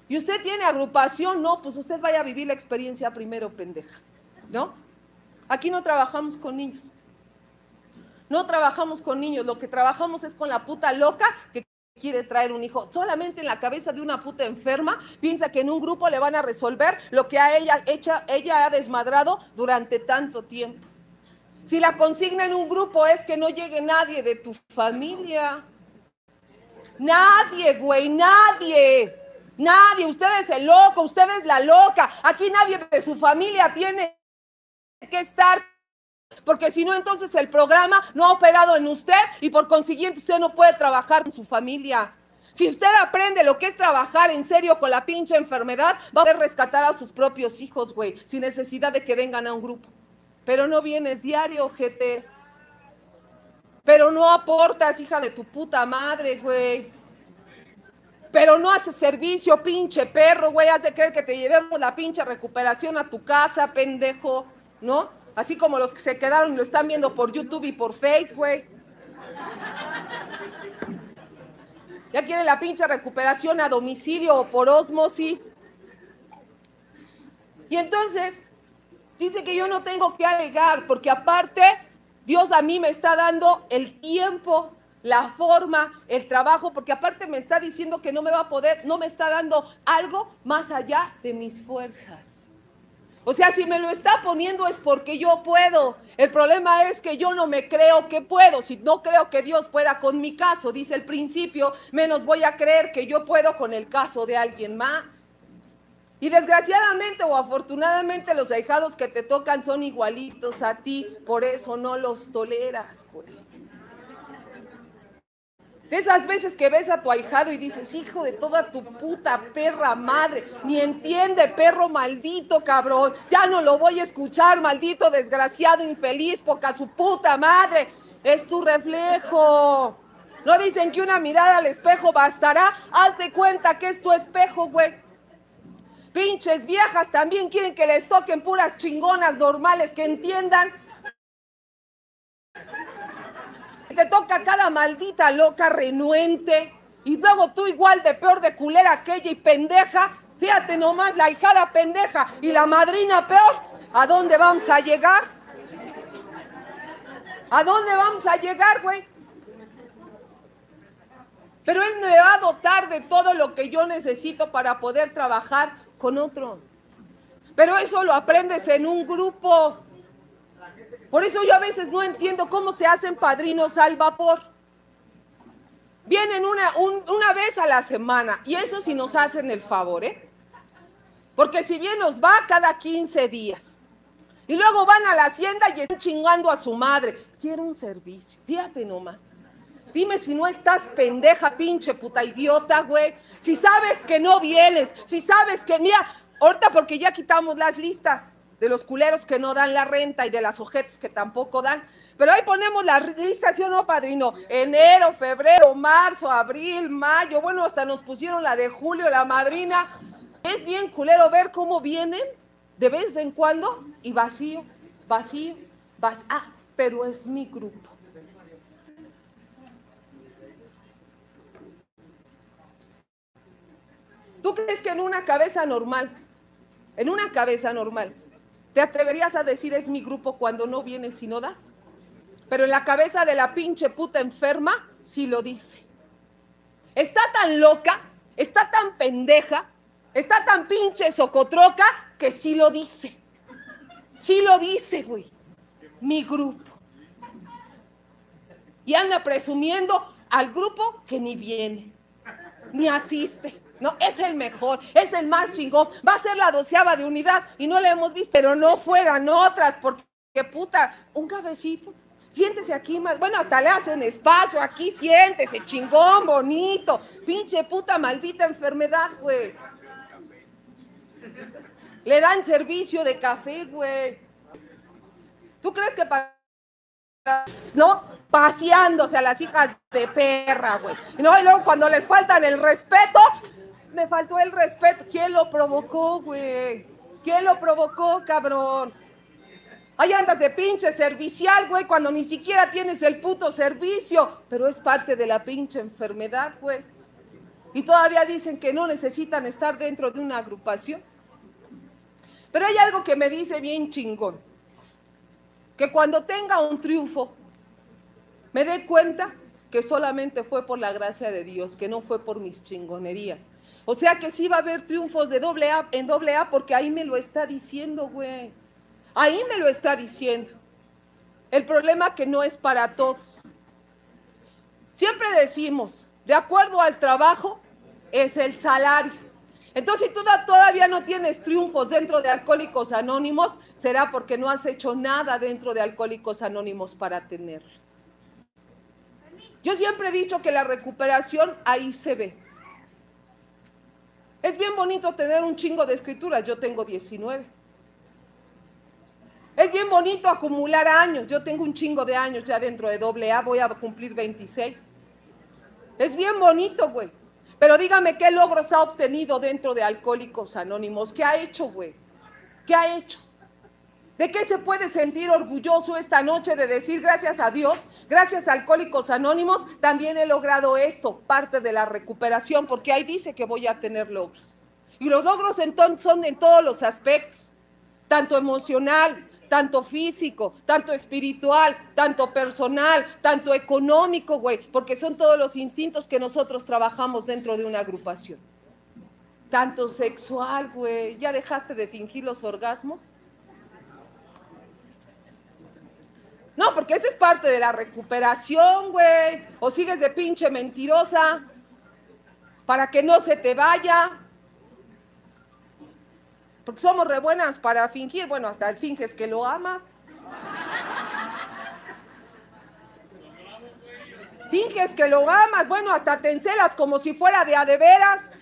Y usted tiene agrupación, no, pues usted vaya a vivir la experiencia primero, pendeja. ¿No? Aquí no trabajamos con niños. No trabajamos con niños, lo que trabajamos es con la puta loca que quiere traer un hijo. Solamente en la cabeza de una puta enferma piensa que en un grupo le van a resolver lo que a ella, ella ha desmadrado durante tanto tiempo. Si la consigna en un grupo es que no llegue nadie de tu familia. Nadie, güey, nadie. Nadie. Usted es el loco, usted es la loca. Aquí nadie de su familia tiene que estar porque si no, entonces el programa no ha operado en usted y por consiguiente usted no puede trabajar con su familia. Si usted aprende lo que es trabajar en serio con la pinche enfermedad, va a poder rescatar a sus propios hijos, güey, sin necesidad de que vengan a un grupo. Pero no vienes diario, GT. Pero no aportas, hija de tu puta madre, güey. Pero no haces servicio, pinche perro, güey. Has de creer que te llevemos la pinche recuperación a tu casa, pendejo, ¿no? Así como los que se quedaron y lo están viendo por YouTube y por Facebook. Ya quieren la pinche recuperación a domicilio o por osmosis. Y entonces, dice que yo no tengo que alegar, porque aparte, Dios a mí me está dando el tiempo, la forma, el trabajo, porque aparte me está diciendo que no me va a poder, no me está dando algo más allá de mis fuerzas. O sea, si me lo está poniendo es porque yo puedo. El problema es que yo no me creo que puedo. Si no creo que Dios pueda con mi caso, dice el principio, menos voy a creer que yo puedo con el caso de alguien más. Y desgraciadamente o afortunadamente los ahijados que te tocan son igualitos a ti, por eso no los toleras, güey. De esas veces que ves a tu ahijado y dices, hijo de toda tu puta perra madre, ni entiende, perro maldito, cabrón, ya no lo voy a escuchar, maldito desgraciado, infeliz, poca su puta madre. Es tu reflejo. No dicen que una mirada al espejo bastará. Haz de cuenta que es tu espejo, güey. Pinches viejas también quieren que les toquen puras chingonas normales que entiendan te toca cada maldita loca renuente. Y luego tú igual de peor de culera aquella y pendeja. Fíjate nomás, la hijada pendeja y la madrina peor. ¿A dónde vamos a llegar? ¿A dónde vamos a llegar, güey? Pero Él me va a dotar de todo lo que yo necesito para poder trabajar con otro. Pero eso lo aprendes en un grupo. Por eso yo a veces no entiendo cómo se hacen padrinos al vapor. Vienen una, una vez a la semana y eso sí nos hacen el favor, ¿eh? Porque si bien nos va cada 15 días y luego van a la hacienda y están chingando a su madre. Quiero un servicio, fíjate nomás. Dime si no estás pendeja, pinche puta idiota, güey. Si sabes que no vienes, si sabes que, mira, ahorita porque ya quitamos las listas de los culeros que no dan la renta y de las ojetes que tampoco dan. Pero ahí ponemos la lista, ¿sí o no, padrino? Enero, febrero, marzo, abril, mayo, bueno, hasta nos pusieron la de julio, la madrina. Es bien culero ver cómo vienen de vez en cuando y vacío, vacío, vacío. Ah, pero es mi grupo. ¿Tú crees que en una cabeza normal, en una cabeza normal, ¿Te atreverías a decir es mi grupo cuando no vienes y no das? Pero en la cabeza de la pinche puta enferma sí lo dice. Está tan loca, está tan pendeja, está tan pinche socotroca que sí lo dice. Sí lo dice, güey. Mi grupo. Y anda presumiendo al grupo que ni viene, ni asiste. No, es el mejor, es el más chingón. Va a ser la doceava de unidad y no le hemos visto, pero no fueran otras, porque puta, un cabecito. Siéntese aquí más. Bueno, hasta le hacen espacio. Aquí siéntese, chingón, bonito. Pinche puta maldita enfermedad, güey. Le dan servicio de café, güey. ¿Tú crees que para. ¿No? Paseándose a las hijas de perra, güey. No, y luego cuando les faltan el respeto, me faltó el respeto. ¿Quién lo provocó, güey? ¿Quién lo provocó, cabrón? Ahí andas de pinche servicial, güey, cuando ni siquiera tienes el puto servicio. Pero es parte de la pinche enfermedad, güey. Y todavía dicen que no necesitan estar dentro de una agrupación. Pero hay algo que me dice bien chingón. Que cuando tenga un triunfo, me dé cuenta que solamente fue por la gracia de Dios, que no fue por mis chingonerías. O sea que sí va a haber triunfos de doble A en doble A porque ahí me lo está diciendo, güey. Ahí me lo está diciendo. El problema que no es para todos. Siempre decimos, de acuerdo al trabajo, es el salario. Entonces, si tú todavía no tienes triunfos dentro de Alcohólicos Anónimos, será porque no has hecho nada dentro de Alcohólicos Anónimos para tenerlo. Yo siempre he dicho que la recuperación ahí se ve. Es bien bonito tener un chingo de escrituras, yo tengo 19. Es bien bonito acumular años, yo tengo un chingo de años ya dentro de doble A, voy a cumplir 26. Es bien bonito, güey. Pero dígame qué logros ha obtenido dentro de Alcohólicos Anónimos. ¿Qué ha hecho, güey? ¿Qué ha hecho? ¿De qué se puede sentir orgulloso esta noche de decir gracias a Dios, gracias a Alcohólicos Anónimos, también he logrado esto, parte de la recuperación, porque ahí dice que voy a tener logros. Y los logros entonces son en todos los aspectos, tanto emocional, tanto físico, tanto espiritual, tanto personal, tanto económico, güey, porque son todos los instintos que nosotros trabajamos dentro de una agrupación. Tanto sexual, güey, ¿ya dejaste de fingir los orgasmos? No, porque esa es parte de la recuperación, güey. O sigues de pinche mentirosa para que no se te vaya. Porque somos re buenas para fingir. Bueno, hasta finges que lo amas. Finges que lo amas. Bueno, hasta te encelas como si fuera de a de veras.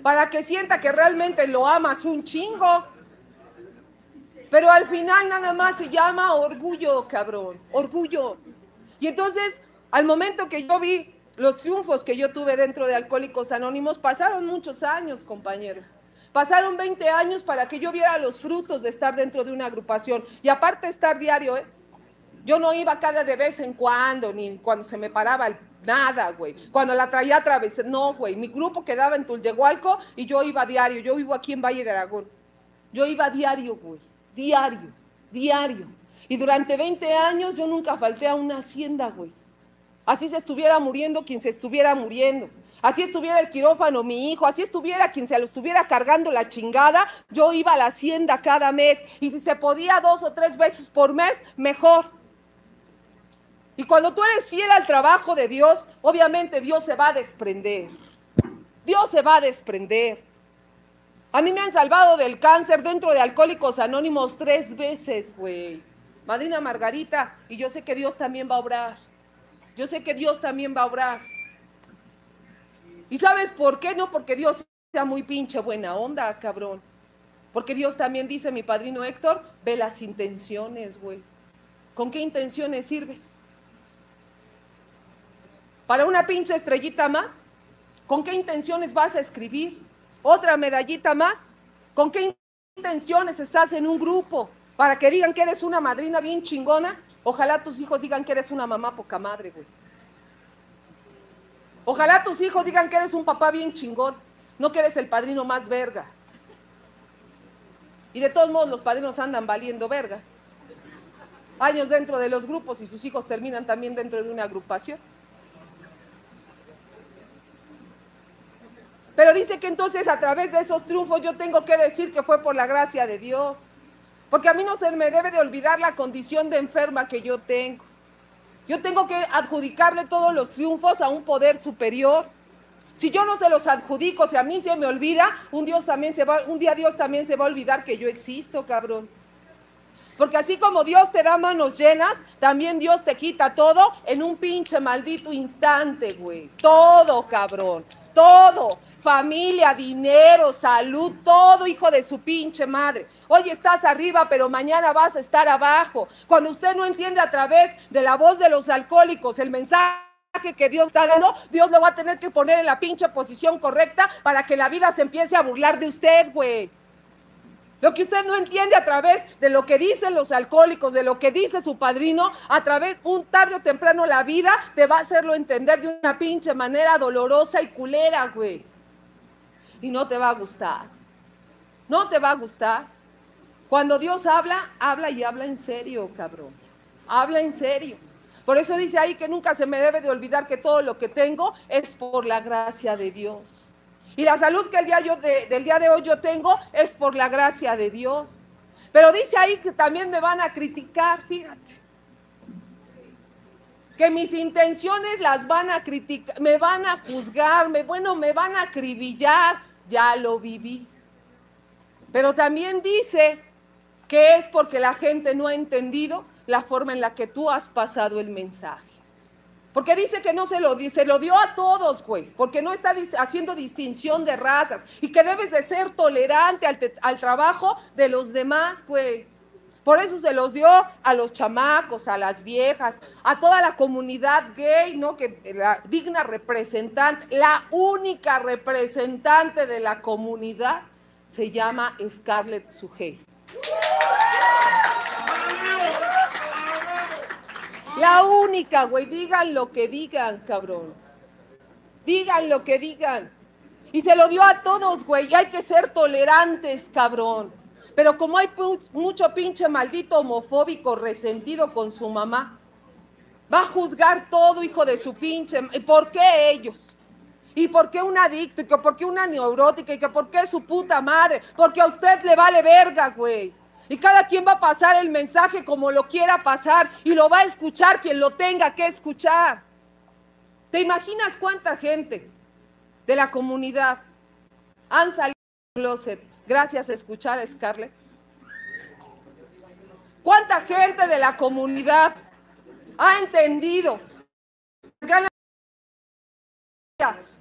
Para que sienta que realmente lo amas un chingo. Pero al final nada más se llama orgullo, cabrón, orgullo. Y entonces, al momento que yo vi los triunfos que yo tuve dentro de Alcohólicos Anónimos, pasaron muchos años, compañeros. Pasaron 20 años para que yo viera los frutos de estar dentro de una agrupación. Y aparte estar diario, ¿eh? Yo no iba cada de vez en cuando, ni cuando se me paraba el nada, güey. Cuando la traía a través, no, güey. Mi grupo quedaba en Tulyehualco y yo iba diario. Yo vivo aquí en Valle de Aragón. Yo iba diario, güey diario, diario. Y durante 20 años yo nunca falté a una hacienda, güey. Así se estuviera muriendo quien se estuviera muriendo. Así estuviera el quirófano mi hijo, así estuviera quien se lo estuviera cargando la chingada, yo iba a la hacienda cada mes. Y si se podía dos o tres veces por mes, mejor. Y cuando tú eres fiel al trabajo de Dios, obviamente Dios se va a desprender. Dios se va a desprender. A mí me han salvado del cáncer dentro de Alcohólicos Anónimos tres veces, güey. Madina Margarita, y yo sé que Dios también va a obrar. Yo sé que Dios también va a obrar. ¿Y sabes por qué? No porque Dios sea muy pinche buena onda, cabrón. Porque Dios también dice, mi padrino Héctor, ve las intenciones, güey. ¿Con qué intenciones sirves? ¿Para una pinche estrellita más? ¿Con qué intenciones vas a escribir? Otra medallita más. ¿Con qué intenciones estás en un grupo? Para que digan que eres una madrina bien chingona. Ojalá tus hijos digan que eres una mamá poca madre, güey. Ojalá tus hijos digan que eres un papá bien chingón, no que eres el padrino más verga. Y de todos modos los padrinos andan valiendo verga. Años dentro de los grupos y sus hijos terminan también dentro de una agrupación. Pero dice que entonces a través de esos triunfos yo tengo que decir que fue por la gracia de Dios. Porque a mí no se me debe de olvidar la condición de enferma que yo tengo. Yo tengo que adjudicarle todos los triunfos a un poder superior. Si yo no se los adjudico, si a mí se me olvida, un, Dios también se va, un día Dios también se va a olvidar que yo existo, cabrón. Porque así como Dios te da manos llenas, también Dios te quita todo en un pinche maldito instante, güey. Todo, cabrón. Todo familia, dinero, salud, todo hijo de su pinche madre. Hoy estás arriba, pero mañana vas a estar abajo. Cuando usted no entiende a través de la voz de los alcohólicos el mensaje que Dios está dando, Dios lo va a tener que poner en la pinche posición correcta para que la vida se empiece a burlar de usted, güey. Lo que usted no entiende a través de lo que dicen los alcohólicos, de lo que dice su padrino, a través, un tarde o temprano la vida te va a hacerlo entender de una pinche manera dolorosa y culera, güey. Y no te va a gustar. No te va a gustar. Cuando Dios habla, habla y habla en serio, cabrón. Habla en serio. Por eso dice ahí que nunca se me debe de olvidar que todo lo que tengo es por la gracia de Dios. Y la salud que el día yo del día de hoy yo tengo es por la gracia de Dios. Pero dice ahí que también me van a criticar, fíjate. Que mis intenciones las van a criticar, me van a juzgar, bueno, me van a acribillar. Ya lo viví. Pero también dice que es porque la gente no ha entendido la forma en la que tú has pasado el mensaje. Porque dice que no se lo se lo dio a todos, güey, porque no está haciendo distinción de razas y que debes de ser tolerante al, trabajo de los demás, güey. Por eso se los dio a los chamacos, a las viejas, a toda la comunidad gay, ¿no? Que la digna representante, la única representante de la comunidad se llama Scarlett Sugey. La única, güey, digan lo que digan, cabrón. Digan lo que digan. Y se lo dio a todos, güey. Y hay que ser tolerantes, cabrón. Pero como hay mucho pinche maldito homofóbico resentido con su mamá, va a juzgar todo, hijo de su pinche. ¿Y por qué ellos? ¿Y por qué un adicto? ¿Y por qué una neurótica? ¿Y que por qué su puta madre? Porque a usted le vale verga, güey. Y cada quien va a pasar el mensaje como lo quiera pasar y lo va a escuchar quien lo tenga que escuchar. ¿Te imaginas cuánta gente de la comunidad han salido del closet gracias a escuchar a Scarlett? ¿Cuánta gente de la comunidad ha entendido?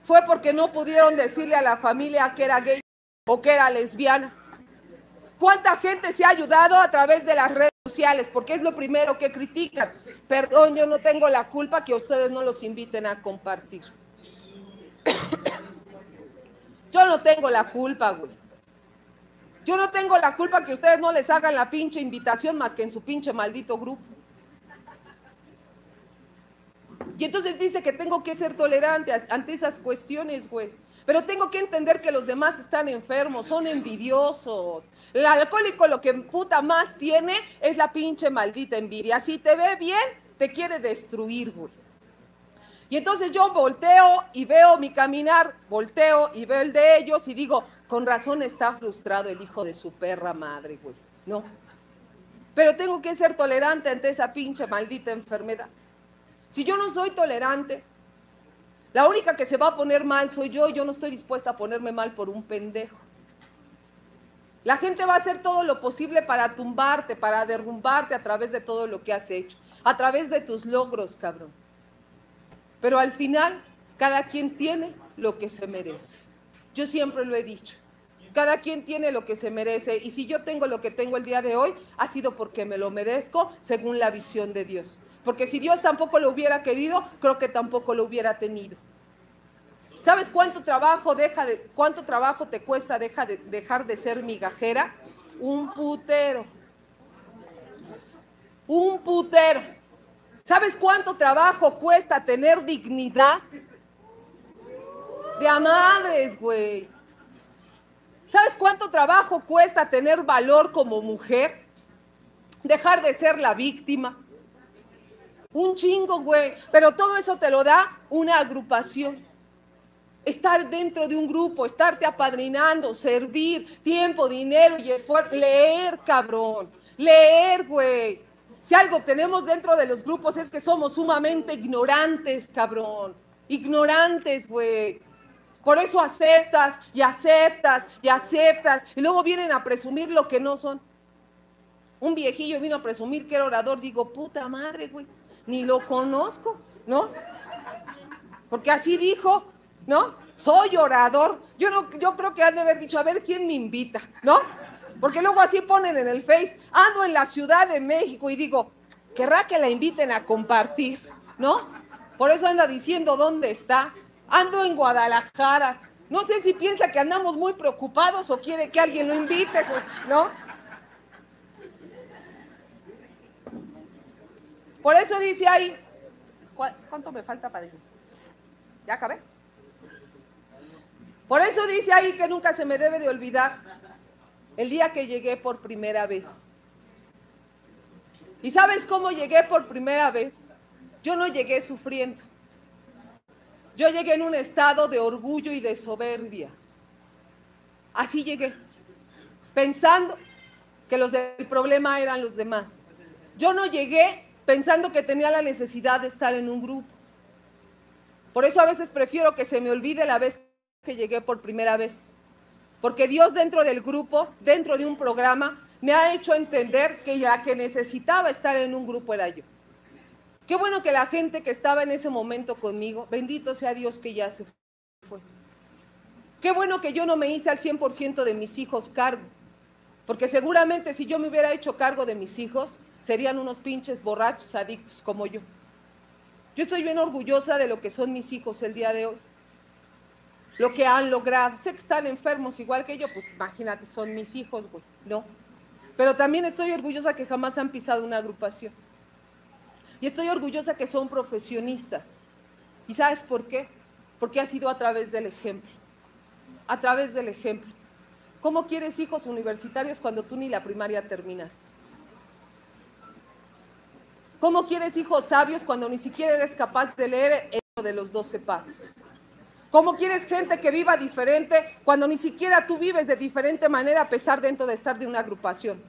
Fue porque no pudieron decirle a la familia que era gay o que era lesbiana. ¿Cuánta gente se ha ayudado a través de las redes sociales? Porque es lo primero que critican. Perdón, yo no tengo la culpa que ustedes no los inviten a compartir. Yo no tengo la culpa, güey. Yo no tengo la culpa que ustedes no les hagan la pinche invitación más que en su pinche maldito grupo. Y entonces dice que tengo que ser tolerante ante esas cuestiones, güey. Pero tengo que entender que los demás están enfermos, son envidiosos. El alcohólico lo que puta más tiene es la pinche maldita envidia. Si te ve bien, te quiere destruir, güey. Y entonces yo volteo y veo mi caminar, volteo y veo el de ellos y digo, con razón está frustrado el hijo de su perra madre, güey. No. Pero tengo que ser tolerante ante esa pinche maldita enfermedad. Si yo no soy tolerante, la única que se va a poner mal soy yo yo no estoy dispuesta a ponerme mal por un pendejo. La gente va a hacer todo lo posible para tumbarte, para derrumbarte a través de todo lo que has hecho, a través de tus logros, cabrón. Pero al final, cada quien tiene lo que se merece. Yo siempre lo he dicho. Cada quien tiene lo que se merece. Y si yo tengo lo que tengo el día de hoy, ha sido porque me lo merezco según la visión de Dios. Porque si Dios tampoco lo hubiera querido, creo que tampoco lo hubiera tenido. ¿Sabes cuánto trabajo deja de, cuánto trabajo te cuesta deja de, dejar de ser migajera? Un putero. Un putero. ¿Sabes cuánto trabajo cuesta tener dignidad? De a güey. ¿Sabes cuánto trabajo cuesta tener valor como mujer? Dejar de ser la víctima. Un chingo, güey. Pero todo eso te lo da una agrupación. Estar dentro de un grupo, estarte apadrinando, servir, tiempo, dinero y esfuerzo. Leer, cabrón. Leer, güey. Si algo tenemos dentro de los grupos es que somos sumamente ignorantes, cabrón. Ignorantes, güey. Por eso aceptas y aceptas y aceptas. Y luego vienen a presumir lo que no son. Un viejillo vino a presumir que era orador. Digo, puta madre, güey ni lo conozco, ¿no? Porque así dijo, ¿no? Soy orador. Yo, no, yo creo que han de haber dicho, a ver quién me invita, ¿no? Porque luego así ponen en el Face, ando en la Ciudad de México y digo, querrá que la inviten a compartir, ¿no? Por eso anda diciendo dónde está. Ando en Guadalajara. No sé si piensa que andamos muy preocupados o quiere que alguien lo invite, pues, ¿no? Por eso dice ahí, ¿cuánto me falta para decir? ¿Ya acabé? Por eso dice ahí que nunca se me debe de olvidar el día que llegué por primera vez. ¿Y sabes cómo llegué por primera vez? Yo no llegué sufriendo. Yo llegué en un estado de orgullo y de soberbia. Así llegué, pensando que los del problema eran los demás. Yo no llegué pensando que tenía la necesidad de estar en un grupo. Por eso a veces prefiero que se me olvide la vez que llegué por primera vez. Porque Dios dentro del grupo, dentro de un programa, me ha hecho entender que la que necesitaba estar en un grupo era yo. Qué bueno que la gente que estaba en ese momento conmigo, bendito sea Dios que ya se fue. Qué bueno que yo no me hice al 100% de mis hijos cargo. Porque seguramente si yo me hubiera hecho cargo de mis hijos, serían unos pinches borrachos adictos como yo. Yo estoy bien orgullosa de lo que son mis hijos el día de hoy. Lo que han logrado. Sé que están enfermos igual que yo, pues imagínate, son mis hijos, güey. No. Pero también estoy orgullosa que jamás han pisado una agrupación. Y estoy orgullosa que son profesionistas. ¿Y sabes por qué? Porque ha sido a través del ejemplo. A través del ejemplo. ¿Cómo quieres hijos universitarios cuando tú ni la primaria terminaste? ¿Cómo quieres hijos sabios cuando ni siquiera eres capaz de leer el de los 12 pasos? ¿Cómo quieres gente que viva diferente cuando ni siquiera tú vives de diferente manera a pesar de estar de una agrupación?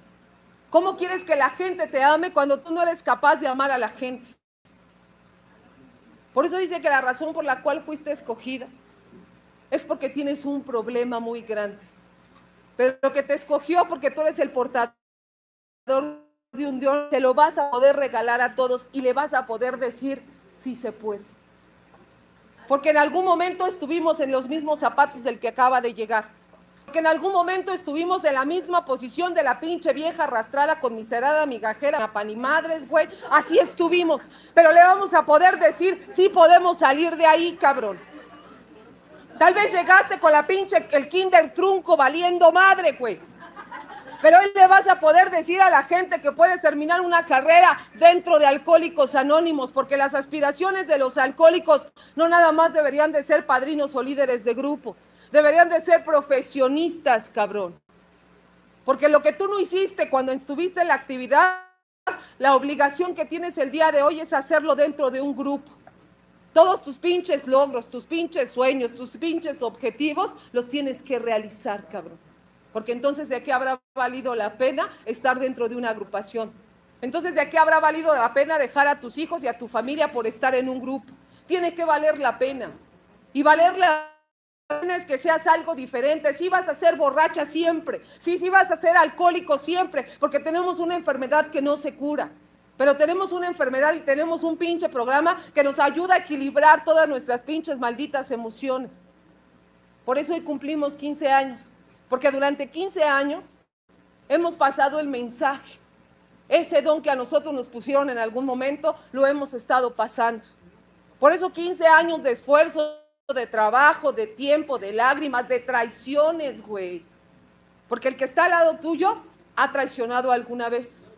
¿Cómo quieres que la gente te ame cuando tú no eres capaz de amar a la gente? Por eso dice que la razón por la cual fuiste escogida es porque tienes un problema muy grande. Pero lo que te escogió porque tú eres el portador de un Dios, te lo vas a poder regalar a todos y le vas a poder decir si se puede. Porque en algún momento estuvimos en los mismos zapatos del que acaba de llegar que en algún momento estuvimos en la misma posición de la pinche vieja arrastrada con miserada migajera, la panimadres, güey. Así estuvimos. Pero le vamos a poder decir, sí podemos salir de ahí, cabrón. Tal vez llegaste con la pinche, el kinder trunco valiendo madre, güey. Pero hoy le vas a poder decir a la gente que puedes terminar una carrera dentro de Alcohólicos Anónimos, porque las aspiraciones de los alcohólicos no nada más deberían de ser padrinos o líderes de grupo, Deberían de ser profesionistas, cabrón. Porque lo que tú no hiciste cuando estuviste en la actividad, la obligación que tienes el día de hoy es hacerlo dentro de un grupo. Todos tus pinches logros, tus pinches sueños, tus pinches objetivos, los tienes que realizar, cabrón. Porque entonces de qué habrá valido la pena estar dentro de una agrupación. Entonces de qué habrá valido la pena dejar a tus hijos y a tu familia por estar en un grupo. Tiene que valer la pena. Y valer la que seas algo diferente, si vas a ser borracha siempre, sí, sí vas a ser alcohólico siempre, porque tenemos una enfermedad que no se cura. Pero tenemos una enfermedad y tenemos un pinche programa que nos ayuda a equilibrar todas nuestras pinches malditas emociones. Por eso hoy cumplimos 15 años, porque durante 15 años hemos pasado el mensaje. Ese don que a nosotros nos pusieron en algún momento, lo hemos estado pasando. Por eso 15 años de esfuerzo, de trabajo, de tiempo, de lágrimas, de traiciones, güey. Porque el que está al lado tuyo ha traicionado alguna vez.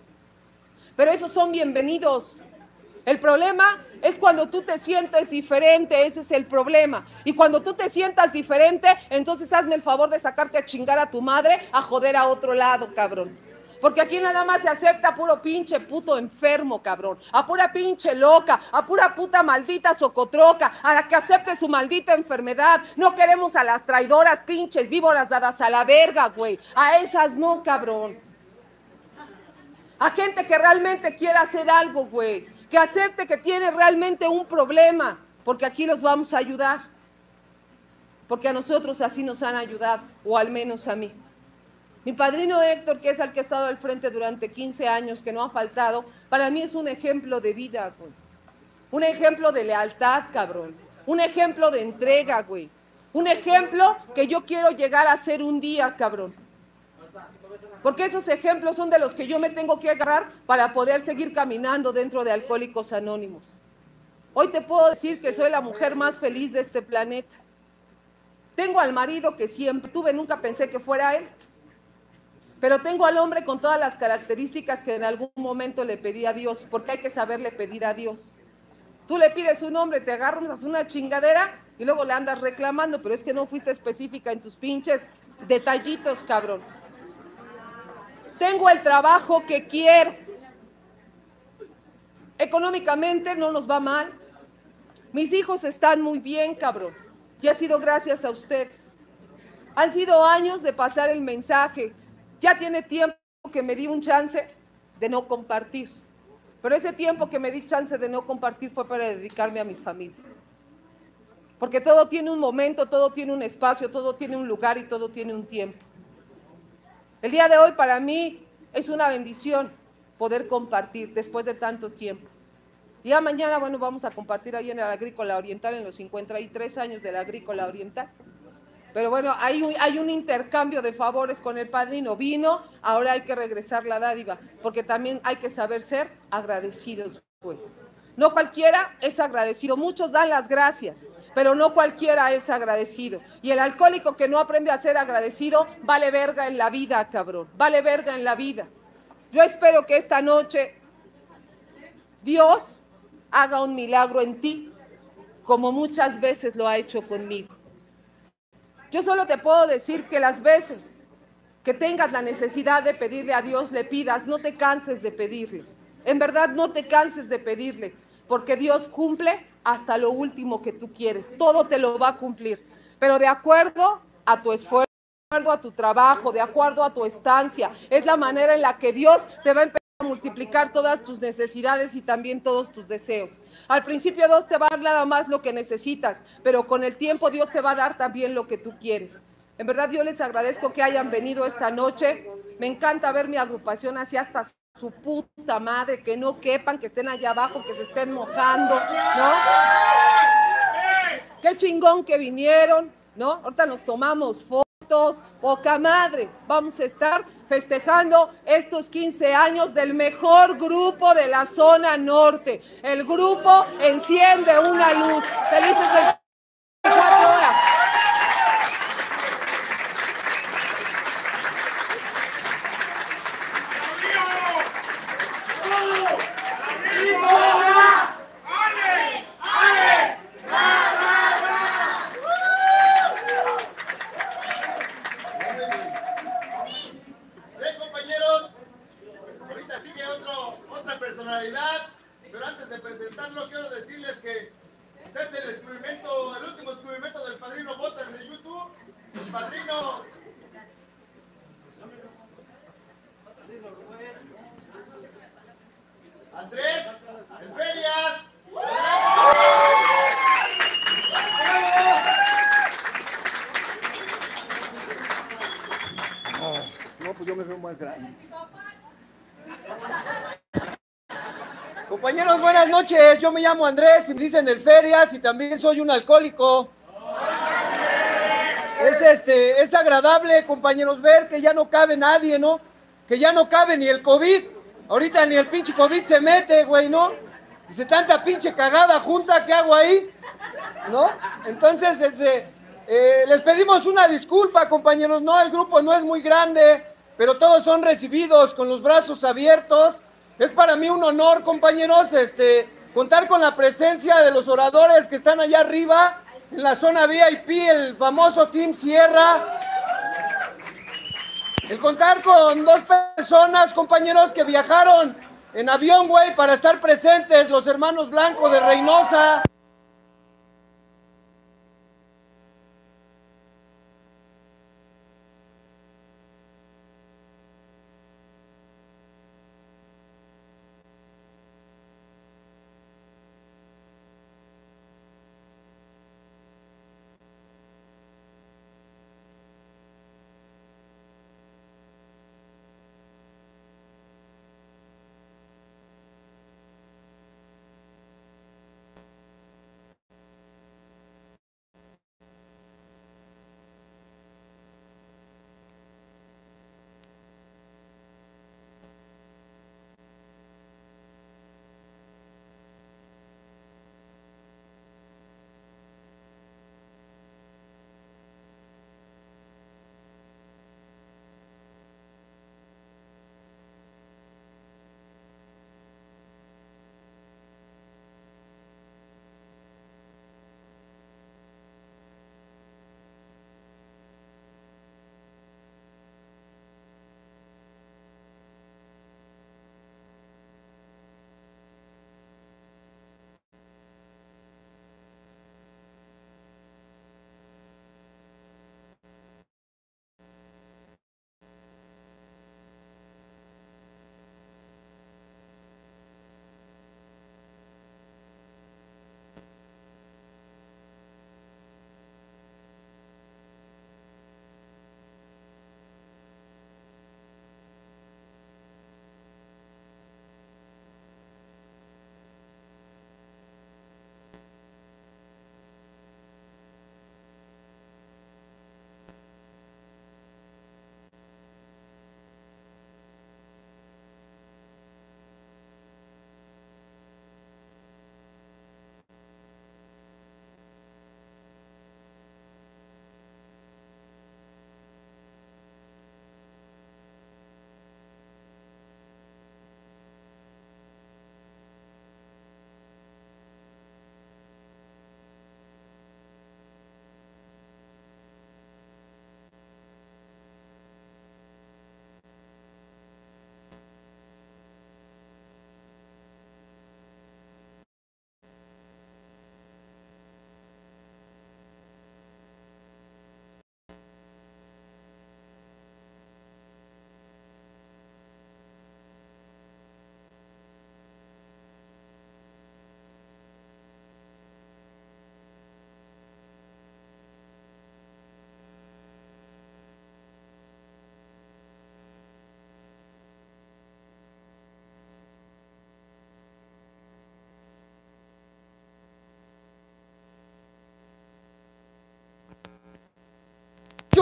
Pero esos son bienvenidos. El problema es cuando tú te sientes diferente, ese es el problema. Y cuando tú te sientas diferente, entonces hazme el favor de sacarte a chingar a tu madre, a joder a otro lado, cabrón. Porque aquí nada más se acepta a puro pinche puto enfermo, cabrón. A pura pinche loca, a pura puta maldita socotroca, a la que acepte su maldita enfermedad. No queremos a las traidoras pinches víboras dadas a la verga, güey. A esas no, cabrón. A gente que realmente quiera hacer algo, güey. Que acepte que tiene realmente un problema. Porque aquí los vamos a ayudar. Porque a nosotros así nos han ayudado, o al menos a mí. Mi padrino Héctor, que es el que ha estado al frente durante 15 años, que no ha faltado, para mí es un ejemplo de vida, güey. Un ejemplo de lealtad, cabrón. Un ejemplo de entrega, güey. Un ejemplo que yo quiero llegar a ser un día, cabrón. Porque esos ejemplos son de los que yo me tengo que agarrar para poder seguir caminando dentro de Alcohólicos Anónimos. Hoy te puedo decir que soy la mujer más feliz de este planeta. Tengo al marido que siempre tuve, nunca pensé que fuera él. Pero tengo al hombre con todas las características que en algún momento le pedí a Dios, porque hay que saberle pedir a Dios. Tú le pides un hombre, te agarras una chingadera y luego le andas reclamando, pero es que no fuiste específica en tus pinches detallitos, cabrón. Tengo el trabajo que quiero. Económicamente no nos va mal. Mis hijos están muy bien, cabrón. Y ha sido gracias a ustedes. Han sido años de pasar el mensaje. Ya tiene tiempo que me di un chance de no compartir. Pero ese tiempo que me di chance de no compartir fue para dedicarme a mi familia. Porque todo tiene un momento, todo tiene un espacio, todo tiene un lugar y todo tiene un tiempo. El día de hoy para mí es una bendición poder compartir después de tanto tiempo. Ya mañana, bueno, vamos a compartir ahí en el Agrícola Oriental, en los 53 años de la Agrícola Oriental. Pero bueno, hay un, intercambio de favores con el padrino. Vino, ahora hay que regresar la dádiva, porque también hay que saber ser agradecidos. No cualquiera es agradecido, muchos dan las gracias, pero no cualquiera es agradecido. Y el alcohólico que no aprende a ser agradecido, vale verga en la vida, cabrón, vale verga en la vida. Yo espero que esta noche Dios haga un milagro en ti, como muchas veces lo ha hecho conmigo. Yo solo te puedo decir que las veces que tengas la necesidad de pedirle a Dios, le pidas, no te canses de pedirle. En verdad, no te canses de pedirle, porque Dios cumple hasta lo último que tú quieres. Todo te lo va a cumplir, pero de acuerdo a tu esfuerzo, de acuerdo a tu trabajo, de acuerdo a tu estancia. Es la manera en la que Dios te va a empezar multiplicar todas tus necesidades y también todos tus deseos. Al principio Dios te va a dar nada más lo que necesitas, pero con el tiempo Dios te va a dar también lo que tú quieres. En verdad yo les agradezco que hayan venido esta noche. Me encanta ver mi agrupación así hasta su puta madre, que no quepan, que estén allá abajo, que se estén mojando, ¿no? Qué chingón que vinieron, ¿no? Ahorita nos tomamos fotos, poca madre. Vamos a estar festejando estos 15 años del mejor grupo de la zona norte. El grupo enciende una luz. Felices 24 horas. Bien, compañeros, ahorita sigue otro, otra personalidad, pero quiero decirles que este es el descubrimiento, el último descubrimiento del padrino Botas de YouTube. El padrino Andrés, en ferias. No, pues yo me veo más grande. Compañeros, buenas noches. Yo me llamo Andrés y me dicen el Ferias y también soy un alcohólico. Es este, es agradable, compañeros, ver que ya no cabe nadie, ¿no? Que ya no cabe ni el COVID. Ahorita ni el pinche COVID se mete, güey, ¿no? Dice tanta pinche cagada junta que hago ahí, ¿no? Entonces, este, eh, les pedimos una disculpa, compañeros, no, el grupo no es muy grande, pero todos son recibidos con los brazos abiertos. Es para mí un honor, compañeros, este, contar con la presencia de los oradores que están allá arriba, en la zona VIP, el famoso Team Sierra. El contar con dos personas, compañeros, que viajaron en avión, güey, para estar presentes, los hermanos Blanco de Reynosa.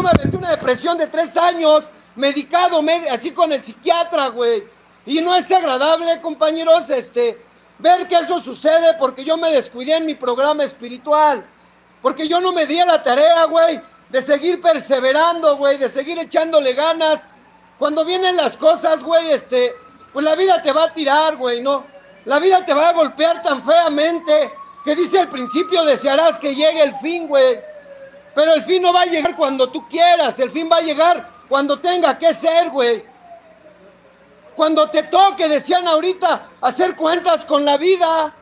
Me aventé una depresión de tres años, medicado, med- así con el psiquiatra, güey. Y no es agradable, compañeros, este, ver que eso sucede porque yo me descuidé en mi programa espiritual. Porque yo no me di a la tarea, güey, de seguir perseverando, güey, de seguir echándole ganas. Cuando vienen las cosas, güey, este, pues la vida te va a tirar, güey, ¿no? La vida te va a golpear tan feamente que dice al principio desearás que llegue el fin, güey. Pero el fin no va a llegar cuando tú quieras, el fin va a llegar cuando tenga que ser, güey. Cuando te toque, decían ahorita, hacer cuentas con la vida.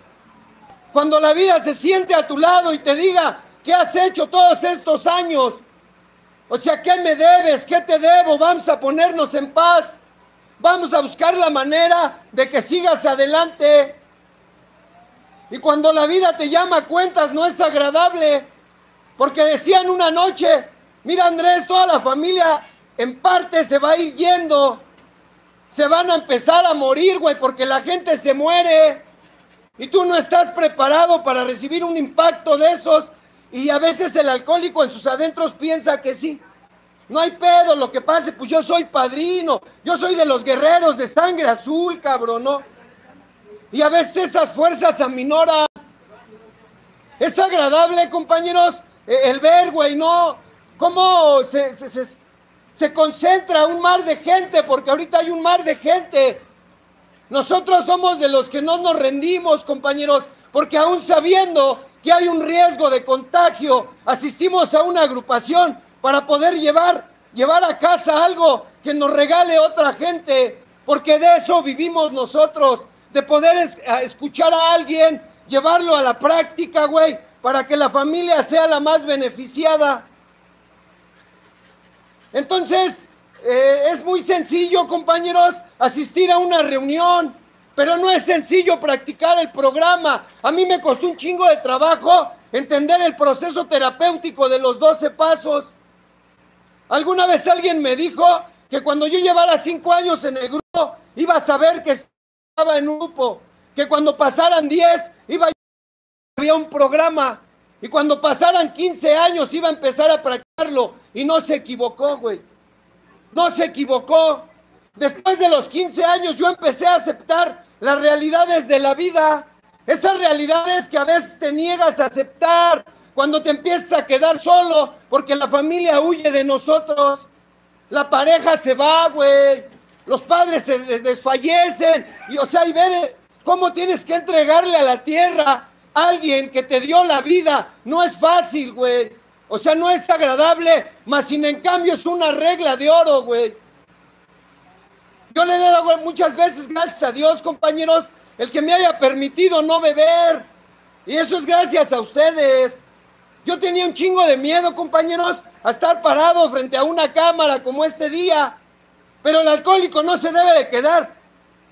Cuando la vida se siente a tu lado y te diga, ¿qué has hecho todos estos años? O sea, ¿qué me debes? ¿Qué te debo? Vamos a ponernos en paz. Vamos a buscar la manera de que sigas adelante. Y cuando la vida te llama a cuentas no es agradable. Porque decían una noche, mira Andrés, toda la familia en parte se va a ir yendo. Se van a empezar a morir, güey, porque la gente se muere. Y tú no estás preparado para recibir un impacto de esos. Y a veces el alcohólico en sus adentros piensa que sí. No hay pedo, lo que pase, pues yo soy padrino. Yo soy de los guerreros de sangre azul, cabrón, ¿no? Y a veces esas fuerzas aminoran. Es agradable, compañeros, el ver, güey, ¿no? Cómo se, se, se, se concentra un mar de gente, porque ahorita hay un mar de gente. Nosotros somos de los que no nos rendimos, compañeros, porque aún sabiendo que hay un riesgo de contagio, asistimos a una agrupación para poder llevar, llevar a casa algo que nos regale otra gente, porque de eso vivimos nosotros, de poder escuchar a alguien, llevarlo a la práctica, güey, para que la familia sea la más beneficiada. Entonces, eh, es muy sencillo, compañeros, asistir a una reunión, pero no es sencillo practicar el programa. A mí me costó un chingo de trabajo entender el proceso terapéutico de los 12 pasos. Alguna vez alguien me dijo que cuando yo llevara cinco años en el grupo, iba a saber que estaba en un grupo, que cuando pasaran 10, iba a había un programa y cuando pasaran 15 años iba a empezar a practicarlo y no se equivocó, güey. No se equivocó. Después de los 15 años yo empecé a aceptar las realidades de la vida. Esas realidades que a veces te niegas a aceptar cuando te empiezas a quedar solo porque la familia huye de nosotros. La pareja se va, güey. Los padres se des- desfallecen. Y o sea, y ver cómo tienes que entregarle a la tierra alguien que te dio la vida. No es fácil, güey. O sea, no es agradable, más sin en cambio es una regla de oro, güey. Yo le he dado muchas veces gracias a Dios, compañeros, el que me haya permitido no beber. Y eso es gracias a ustedes. Yo tenía un chingo de miedo, compañeros, a estar parado frente a una cámara como este día. Pero el alcohólico no se debe de quedar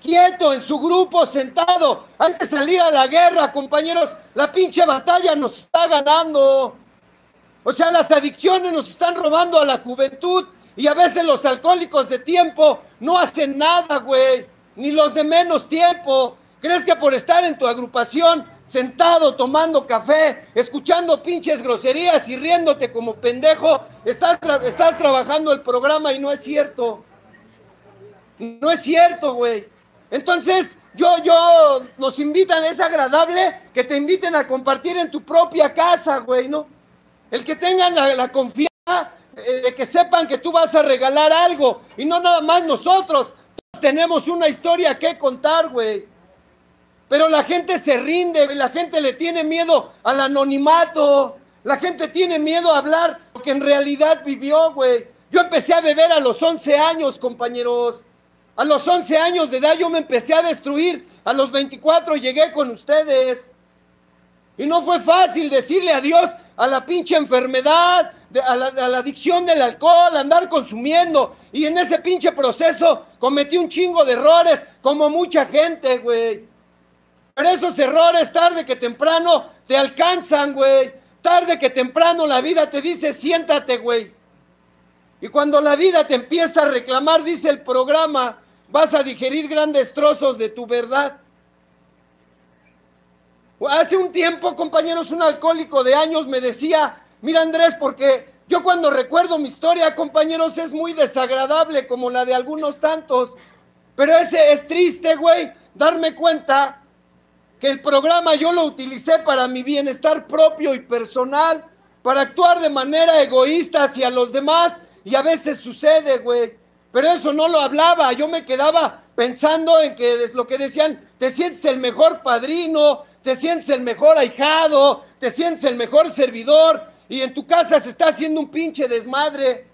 quieto en su grupo, sentado. Hay que salir a la guerra, compañeros. La pinche batalla nos está ganando. O sea, las adicciones nos están robando a la juventud y a veces los alcohólicos de tiempo no hacen nada, güey. Ni los de menos tiempo. ¿Crees que por estar en tu agrupación, sentado tomando café, escuchando pinches groserías y riéndote como pendejo, estás, estás trabajando el programa y no es cierto? No es cierto, güey. Entonces, yo, yo, nos invitan, es agradable que te inviten a compartir en tu propia casa, güey, ¿no? El que tengan la, la confianza eh, de que sepan que tú vas a regalar algo y no nada más nosotros. Todos tenemos una historia que contar, güey. Pero la gente se rinde, la gente le tiene miedo al anonimato, la gente tiene miedo a hablar lo que en realidad vivió, güey. Yo empecé a beber a los 11 años, compañeros. A los 11 años de edad yo me empecé a destruir. A los 24 llegué con ustedes. Y no fue fácil decirle adiós a la pinche enfermedad, de- a, la, a la adicción del alcohol, andar consumiendo. Y en ese pinche proceso cometí un chingo de errores, como mucha gente, güey. Pero esos errores, tarde que temprano, te alcanzan, güey. Tarde que temprano la vida te dice, siéntate, güey. Y cuando la vida te empieza a reclamar, dice el programa, vas a digerir grandes trozos de tu verdad. Hace un tiempo, compañeros, un alcohólico de años me decía, mira Andrés, porque Yo cuando recuerdo mi historia, compañeros, es muy desagradable como la de algunos tantos. Pero ese es triste, güey, darme cuenta que el programa yo lo utilicé para mi bienestar propio y personal, para actuar de manera egoísta hacia los demás y a veces sucede, güey. Pero eso no lo hablaba, yo me quedaba pensando en que lo que decían, te sientes el mejor padrino, te sientes el mejor ahijado, te sientes el mejor servidor y en tu casa se está haciendo un pinche desmadre.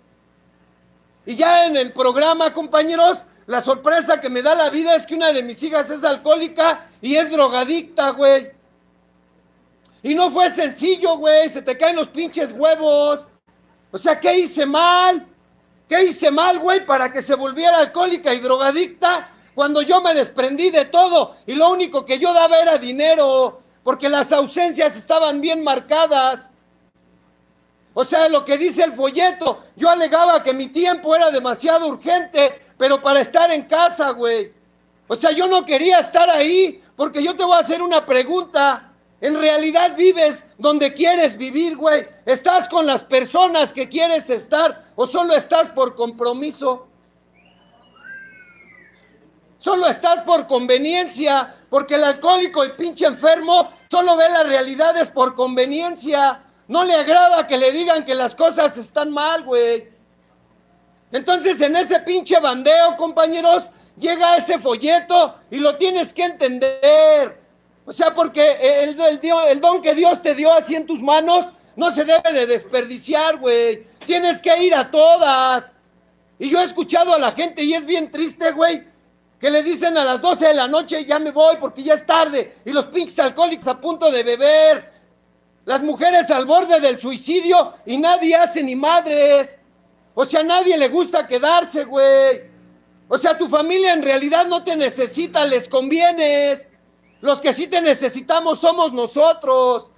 Y ya en el programa, compañeros, la sorpresa que me da la vida es que una de mis hijas es alcohólica y es drogadicta, güey. Y no fue sencillo, güey, se te caen los pinches huevos. O sea, ¿qué hice mal? ¿Qué hice mal, güey, para que se volviera alcohólica y drogadicta cuando yo me desprendí de todo y lo único que yo daba era dinero, porque las ausencias estaban bien marcadas. O sea, lo que dice el folleto, yo alegaba que mi tiempo era demasiado urgente, pero para estar en casa, güey. O sea, yo no quería estar ahí, porque yo te voy a hacer una pregunta. En realidad vives donde quieres vivir, güey. ¿Estás con las personas que quieres estar o solo estás por compromiso? Solo estás por conveniencia, porque el alcohólico y pinche enfermo solo ve las realidades por conveniencia. No le agrada que le digan que las cosas están mal, güey. Entonces en ese pinche bandeo, compañeros, llega ese folleto y lo tienes que entender. O sea, porque el, don que Dios te dio así en tus manos no se debe de desperdiciar, güey. Tienes que ir a todas. Y yo he escuchado a la gente y es bien triste, güey, que le dicen a las 12 de la noche ya me voy porque ya es tarde y los pinches alcohólicos a punto de beber, las mujeres al borde del suicidio y nadie hace ni madres. O sea, a nadie le gusta quedarse, güey. O sea, tu familia en realidad no te necesita, les convienes. Los que sí te necesitamos somos nosotros.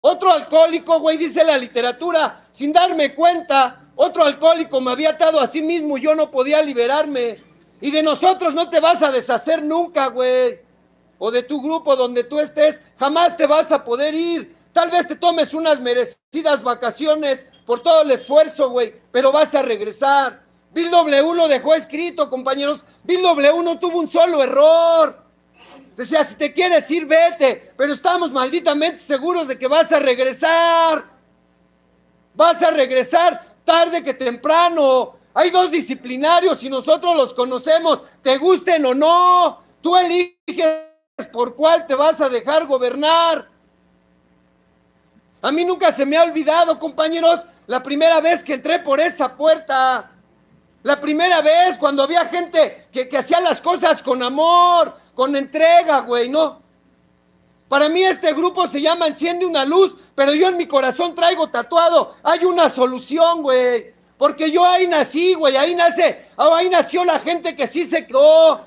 Otro alcohólico, güey, dice la literatura, sin darme cuenta, otro alcohólico me había atado a sí mismo y yo no podía liberarme. Y de nosotros no te vas a deshacer nunca, güey. O de tu grupo donde tú estés, jamás te vas a poder ir. Tal vez te tomes unas merecidas vacaciones por todo el esfuerzo, güey, pero vas a regresar. Bill W lo dejó escrito, compañeros. Bill W no tuvo un solo error. Decía, si te quieres ir, vete, pero estamos malditamente seguros de que vas a regresar. Vas a regresar tarde que temprano. Hay dos disciplinarios y nosotros los conocemos, te gusten o no. Tú eliges por cuál te vas a dejar gobernar. A mí nunca se me ha olvidado, compañeros, la primera vez que entré por esa puerta. La primera vez cuando había gente que, que hacía las cosas con amor, con entrega, güey, ¿no? Para mí este grupo se llama Enciende una luz, pero yo en mi corazón traigo tatuado, hay una solución, güey. Porque yo ahí nací, güey, ahí nace, oh, ahí nació la gente que sí se quedó.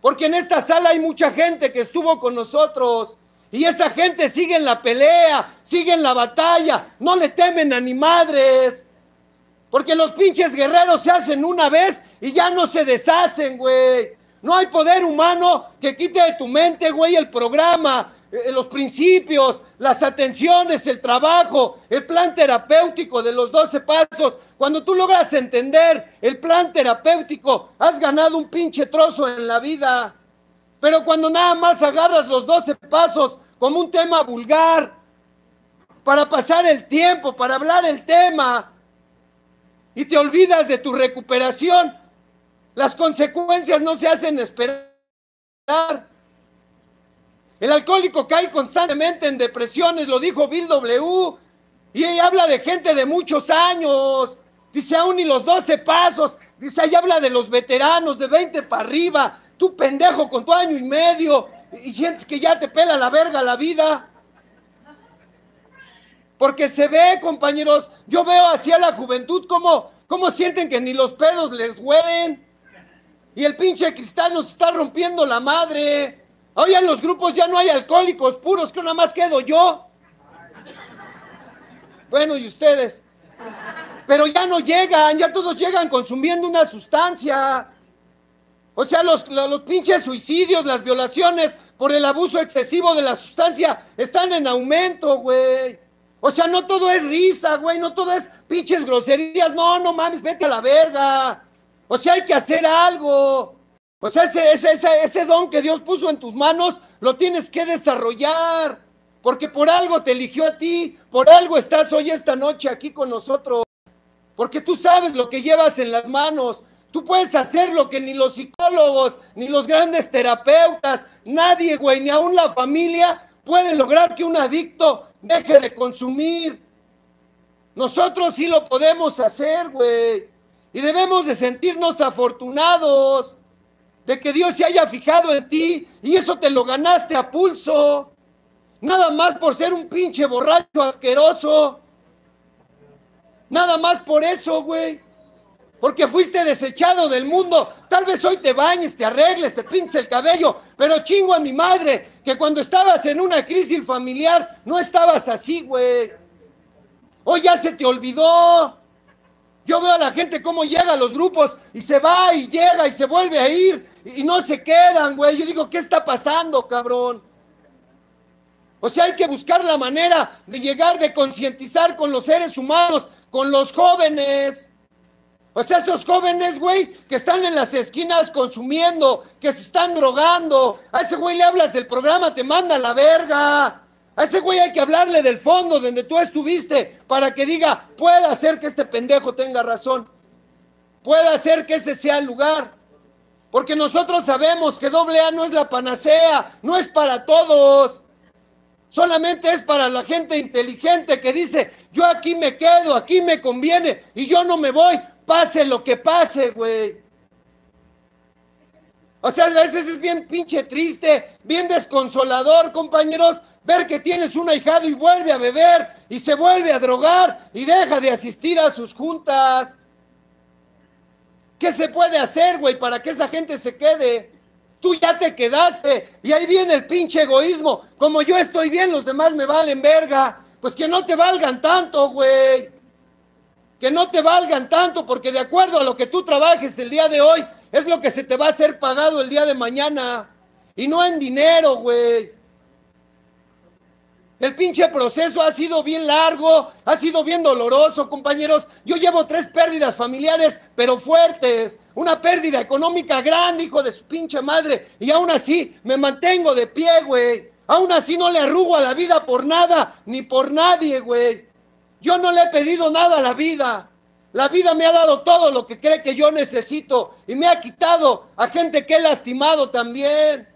Porque en esta sala hay mucha gente que estuvo con nosotros. Y esa gente sigue en la pelea, sigue en la batalla, no le temen a ni madres. Porque los pinches guerreros se hacen una vez y ya no se deshacen, güey. No hay poder humano que quite de tu mente, güey, el programa, eh, los principios, las atenciones, el trabajo, el plan terapéutico de los 12 pasos. Cuando tú logras entender el plan terapéutico, has ganado un pinche trozo en la vida. Pero cuando nada más agarras los 12 pasos como un tema vulgar, para pasar el tiempo, para hablar el tema, y te olvidas de tu recuperación, las consecuencias no se hacen esperar. El alcohólico cae constantemente en depresiones, lo dijo Bill W. Y ella habla de gente de muchos años. Dice aún y los 12 pasos. Dice ahí habla de los veteranos de 20 para arriba. Tú pendejo con tu año y medio. Y sientes que ya te pela la verga la vida. Porque se ve, compañeros. Yo veo hacia la juventud como, como sienten que ni los pedos les huelen. Y el pinche cristal nos está rompiendo la madre. Hoy en los grupos ya no hay alcohólicos puros, que nada más quedo yo. Bueno, y ustedes. Pero ya no llegan, ya todos llegan consumiendo una sustancia. O sea, los, los, pinches suicidios, las violaciones por el abuso excesivo de la sustancia están en aumento, güey. O sea, no todo es risa, güey, no todo es pinches groserías. No, no mames, vete a la verga. O sea, hay que hacer algo. O sea, ese, ese, ese, ese don que Dios puso en tus manos, lo tienes que desarrollar. Porque por algo te eligió a ti, por algo estás hoy esta noche aquí con nosotros. Porque tú sabes lo que llevas en las manos. Tú puedes hacer lo que ni los psicólogos, ni los grandes terapeutas, nadie, güey, ni aún la familia puede lograr que un adicto deje de consumir. Nosotros sí lo podemos hacer, güey. Y debemos de sentirnos afortunados de que Dios se haya fijado en ti y eso te lo ganaste a pulso. Nada más por ser un pinche borracho asqueroso. Nada más por eso, güey. Porque fuiste desechado del mundo. Tal vez hoy te bañes, te arregles, te pintes el cabello. Pero chingo a mi madre, que cuando estabas en una crisis familiar no estabas así, güey. Hoy ya se te olvidó. Yo veo a la gente cómo llega a los grupos y se va y llega y se vuelve a ir y no se quedan, güey. Yo digo, ¿qué está pasando, cabrón? O sea, hay que buscar la manera de llegar, de concientizar con los seres humanos, con los jóvenes. O sea, esos jóvenes, güey, que están en las esquinas consumiendo, que se están drogando. A ese güey le hablas del programa, te manda la verga. A ese güey hay que hablarle del fondo donde tú estuviste para que diga, puede hacer que este pendejo tenga razón. Puede hacer que ese sea el lugar. Porque nosotros sabemos que doble A no es la panacea, no es para todos. Solamente es para la gente inteligente que dice, yo aquí me quedo, aquí me conviene y yo no me voy, pase lo que pase, güey. O sea, a veces es bien pinche triste, bien desconsolador, compañeros, ver que tienes un ahijado y vuelve a beber y se vuelve a drogar y deja de asistir a sus juntas. ¿Qué se puede hacer, güey, para que esa gente se quede? Tú ya te quedaste y ahí viene el pinche egoísmo. Como yo estoy bien, los demás me valen verga. Pues que no te valgan tanto, güey. Que no te valgan tanto porque de acuerdo a lo que tú trabajes el día de hoy, es lo que se te va a hacer pagado el día de mañana. Y no en dinero, güey. El pinche proceso ha sido bien largo, ha sido bien doloroso, compañeros. Yo llevo tres pérdidas familiares, pero fuertes. Una pérdida económica grande, hijo de su pinche madre. Y aún así me mantengo de pie, güey. Aún así no le arrugo a la vida por nada, ni por nadie, güey. Yo no le he pedido nada a la vida. La vida me ha dado todo lo que cree que yo necesito y me ha quitado a gente que he lastimado también.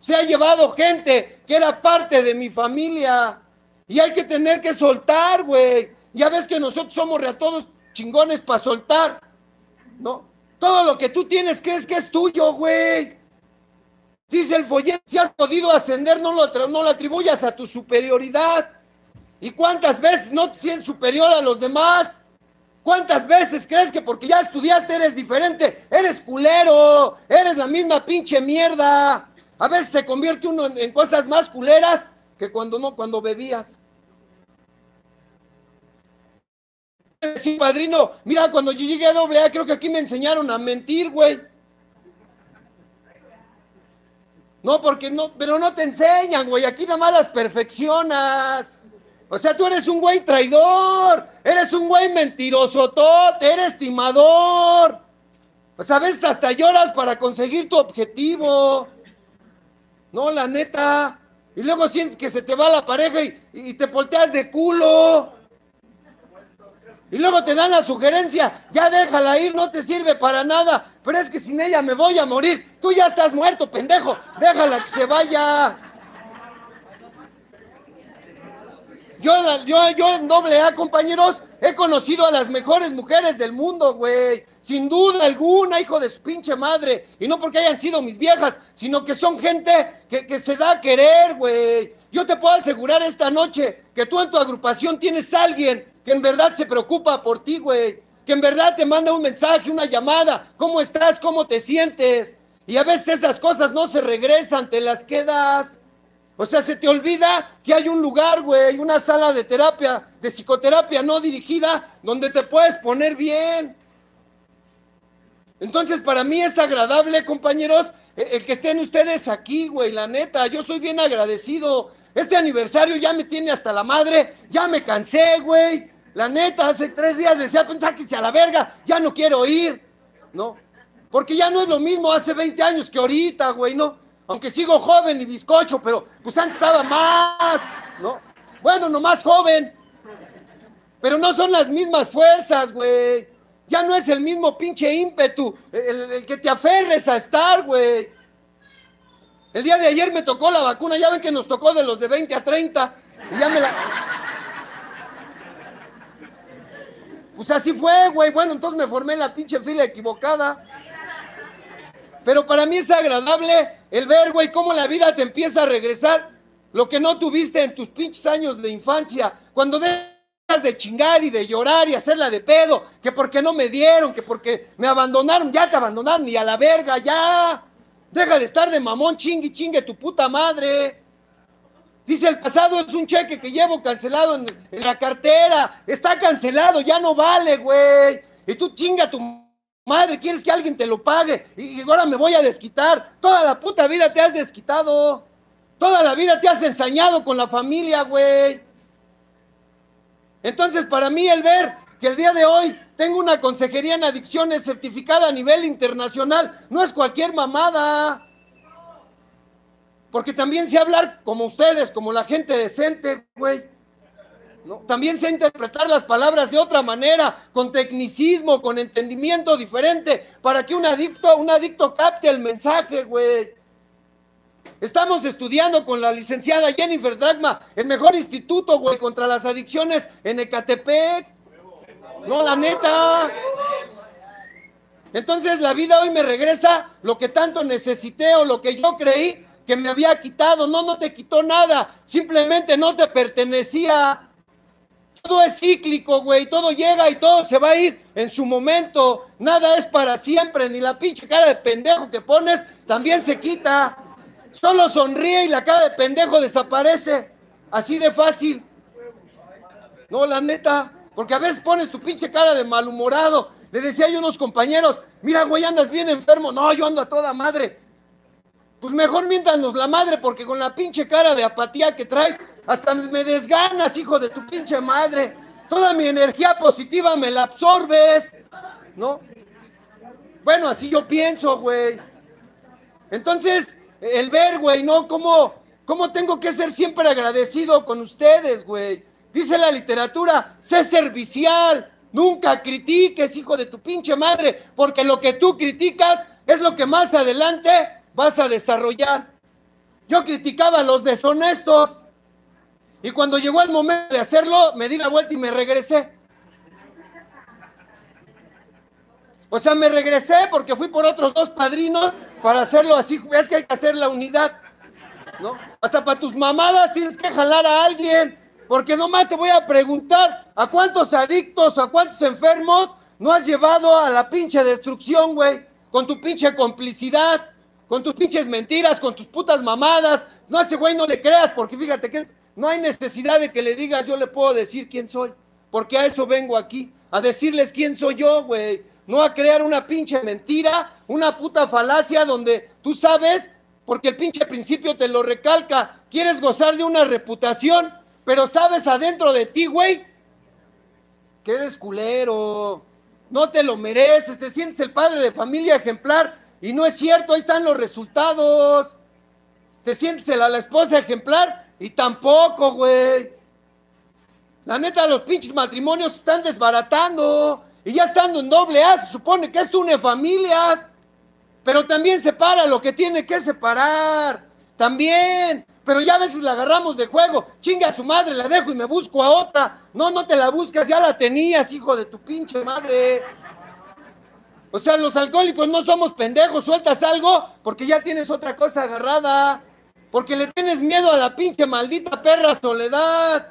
Se ha llevado gente que era parte de mi familia. Y hay que tener que soltar, güey. Ya ves que nosotros somos todos chingones para soltar. ¿No? Todo lo que tú tienes crees que es tuyo, güey. Dice el folleto, si has podido ascender, no lo, no lo atribuyas a tu superioridad. ¿Y cuántas veces no te sientes superior a los demás? ¿Cuántas veces crees que porque ya estudiaste eres diferente? Eres culero, eres la misma pinche mierda. A veces se convierte uno en, cosas más culeras que cuando no, cuando bebías. Sí, padrino, mira, cuando yo llegué a doble creo que aquí me enseñaron a mentir, güey. No, porque no, pero no te enseñan, güey. Aquí nada más las perfeccionas. O sea, tú eres un güey traidor, eres un güey mentiroso, eres timador. O sea, a veces hasta lloras para conseguir tu objetivo. No, la neta. Y luego sientes que se te va la pareja y, te volteas de culo. Y luego te dan la sugerencia, ya déjala ir, no te sirve para nada. Pero es que sin ella me voy a morir. Tú ya estás muerto, pendejo. Déjala que se vaya. Yo, yo, yo en doble A, compañeros, he conocido a las mejores mujeres del mundo, güey. Sin duda alguna, hijo de su pinche madre. Y no porque hayan sido mis viejas, sino que son gente que, que se da a querer, güey. Yo te puedo asegurar esta noche que tú en tu agrupación tienes a alguien que en verdad se preocupa por ti, güey. Que en verdad te manda un mensaje, una llamada. ¿Cómo estás? ¿Cómo te sientes? Y a veces esas cosas no se regresan, te las quedas. O sea, se te olvida que hay un lugar, güey, una sala de terapia, de psicoterapia no dirigida, donde te puedes poner bien. Entonces, para mí es agradable, compañeros, e-, el que estén ustedes aquí, güey, la neta. Yo soy bien agradecido. Este aniversario ya me tiene hasta la madre, ya me cansé, güey. La neta, hace tres días decía, pensar que a la verga, ya no quiero ir, ¿no? Porque ya no es lo mismo hace 20 años que ahorita, güey, ¿no? Aunque sigo joven y bizcocho, pero pues antes estaba más, ¿no? Bueno, nomás joven. Pero no son las mismas fuerzas, güey. Ya no es el mismo pinche ímpetu, el, el que te aferres a estar, güey. El día de ayer me tocó la vacuna, ya ven que nos tocó de los de 20 a 30, y ya me la... Pues así fue, güey. Bueno, entonces me formé en la pinche fila equivocada. Pero para mí es agradable el ver, güey, cómo la vida te empieza a regresar lo que no tuviste en tus pinches años de infancia. Cuando dejas de chingar y de llorar y hacerla de pedo, que porque no me dieron, que porque me abandonaron, ya te abandonaron y a la verga, ya. Deja de estar de mamón, chingue, chingue tu puta madre. Dice el pasado es un cheque que llevo cancelado en, la cartera. Está cancelado, ya no vale, güey. Y tú chinga tu madre, quieres que alguien te lo pague. Y ahora me voy a desquitar. Toda la puta vida te has desquitado. Toda la vida te has ensañado con la familia, güey. Entonces, para mí, el ver que el día de hoy tengo una consejería en adicciones certificada a nivel internacional no es cualquier mamada. Porque también sé hablar como ustedes, como la gente decente, güey. ¿No? También sé interpretar las palabras de otra manera, con tecnicismo, con entendimiento diferente, para que un adicto, un adicto capte el mensaje, güey. Estamos estudiando con la licenciada Jennifer Dragma, el mejor instituto, güey, contra las adicciones en Ecatepec. No, la neta. Entonces la vida hoy me regresa lo que tanto necesité o lo que yo creí que me había quitado. No, no te quitó nada. Simplemente no te pertenecía. Todo es cíclico, güey. Todo llega y todo se va a ir en su momento. Nada es para siempre. Ni la pinche cara de pendejo que pones también se quita. Solo sonríe y la cara de pendejo desaparece. Así de fácil. No, la neta. Porque a veces pones tu pinche cara de malhumorado. Le decía yo a unos compañeros, mira, güey, andas bien enfermo. No, yo ando a toda madre. Pues mejor miéntanos la madre, porque con la pinche cara de apatía que traes, hasta me desganas, hijo de tu pinche madre. Toda mi energía positiva me la absorbes, ¿no? Bueno, así yo pienso, güey. Entonces, el ver, güey, ¿no? ¿Cómo, ¿Cómo tengo que ser siempre agradecido con ustedes, güey? Dice la literatura, sé servicial, nunca critiques, hijo de tu pinche madre, porque lo que tú criticas es lo que más adelante vas a desarrollar. Yo criticaba a los deshonestos y cuando llegó el momento de hacerlo, me di la vuelta y me regresé. O sea, me regresé porque fui por otros dos padrinos para hacerlo así. Es que hay que hacer la unidad, ¿no? Hasta para tus mamadas tienes que jalar a alguien. Porque nomás te voy a preguntar, ¿a cuántos adictos, a cuántos enfermos no has llevado a la pinche destrucción, güey? Con tu pinche complicidad, con tus pinches mentiras, con tus putas mamadas. No a ese güey no le creas, porque fíjate que no hay necesidad de que le digas, yo le puedo decir quién soy. Porque a eso vengo aquí, a decirles quién soy yo, güey. No a crear una pinche mentira, una puta falacia donde tú sabes, porque el pinche principio te lo recalca, quieres gozar de una reputación pero sabes adentro de ti, güey, que eres culero. No te lo mereces, te sientes el padre de familia ejemplar. Y no es cierto, ahí están los resultados. Te sientes la, la esposa ejemplar y tampoco, güey. La neta, los pinches matrimonios están desbaratando. Y ya estando en doble A, se supone que es une familias. Pero también separa lo que tiene que separar. También pero ya a veces la agarramos de juego. Chinga a su madre, la dejo y me busco a otra. No, no te la buscas, ya la tenías, hijo de tu pinche madre. O sea, los alcohólicos no somos pendejos, sueltas algo porque ya tienes otra cosa agarrada. Porque le tienes miedo a la pinche maldita perra soledad.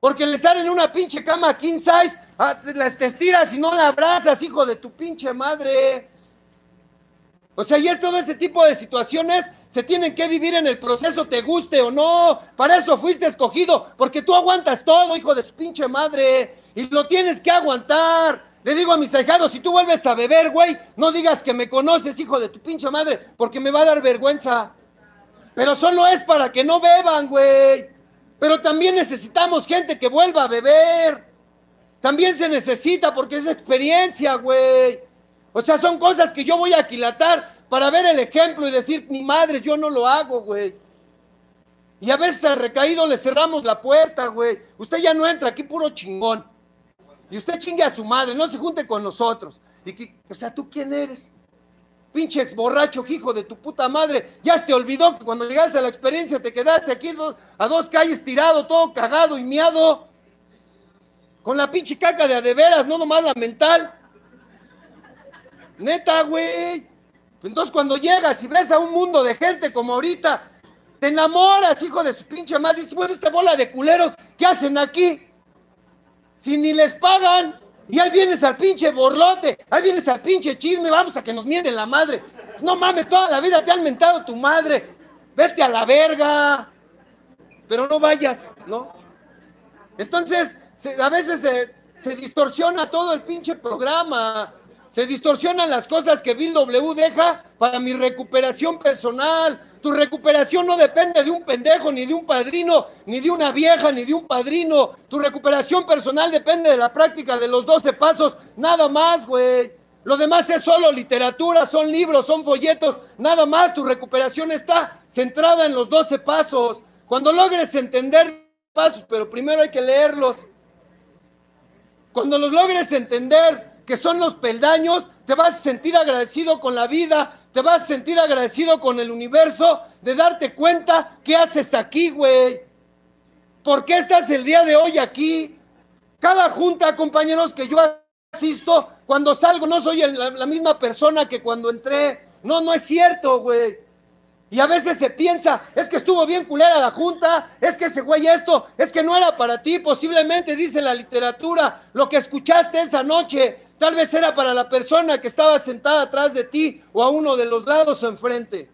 Porque el estar en una pinche cama king size, ah, te estiras y no la abrazas, hijo de tu pinche madre. O sea, y es todo ese tipo de situaciones se tienen que vivir en el proceso, te guste o no. Para eso fuiste escogido, porque tú aguantas todo, hijo de su pinche madre. Y lo tienes que aguantar. Le digo a mis ahijados, si tú vuelves a beber, güey, no digas que me conoces, hijo de tu pinche madre, porque me va a dar vergüenza. Pero solo es para que no beban, güey. Pero también necesitamos gente que vuelva a beber. También se necesita porque es experiencia, güey. O sea, son cosas que yo voy a aquilatar para ver el ejemplo y decir, mi madre, yo no lo hago, güey. Y a veces al recaído le cerramos la puerta, güey. Usted ya no entra aquí puro chingón. Y usted chingue a su madre, no se junte con nosotros. Y que, o sea, ¿tú quién eres? Pinche ex borracho, hijo de tu puta madre. Ya te olvidó que cuando llegaste a la experiencia te quedaste aquí a dos calles tirado, todo cagado y miado. Con la pinche caca de adeveras, no nomás la mental. Neta, güey. Entonces cuando llegas y ves a un mundo de gente como ahorita, te enamoras, hijo de su pinche madre. Dices, bueno, esta bola de culeros, ¿qué hacen aquí? Si ni les pagan. Y ahí vienes al pinche borlote, ahí vienes al pinche chisme, vamos a que nos mienten la madre. No mames, toda la vida te han mentado tu madre. Vete a la verga. Pero no vayas, ¿no? Entonces, a veces se, distorsiona todo el pinche programa. Se distorsionan las cosas que Bill W deja para mi recuperación personal. Tu recuperación no depende de un pendejo, ni de un padrino, ni de una vieja, ni de un padrino. Tu recuperación personal depende de la práctica de los 12 pasos, nada más, güey. Lo demás es solo literatura, son libros, son folletos, nada más. Tu recuperación está centrada en los 12 pasos. Cuando logres entender pasos, pero primero hay que leerlos. Cuando los logres entender, que son los peldaños, te vas a sentir agradecido con la vida, te vas a sentir agradecido con el universo de darte cuenta qué haces aquí, güey. ¿Por qué estás el día de hoy aquí? Cada junta, compañeros, que yo asisto, cuando salgo no soy la, la misma persona que cuando entré. No, no es cierto, güey. Y a veces se piensa, es que estuvo bien culera la junta, es que ese güey esto, es que no era para ti, posiblemente dice la literatura, lo que escuchaste esa noche, Tal vez era para la persona que estaba sentada atrás de ti o a uno de los lados o enfrente.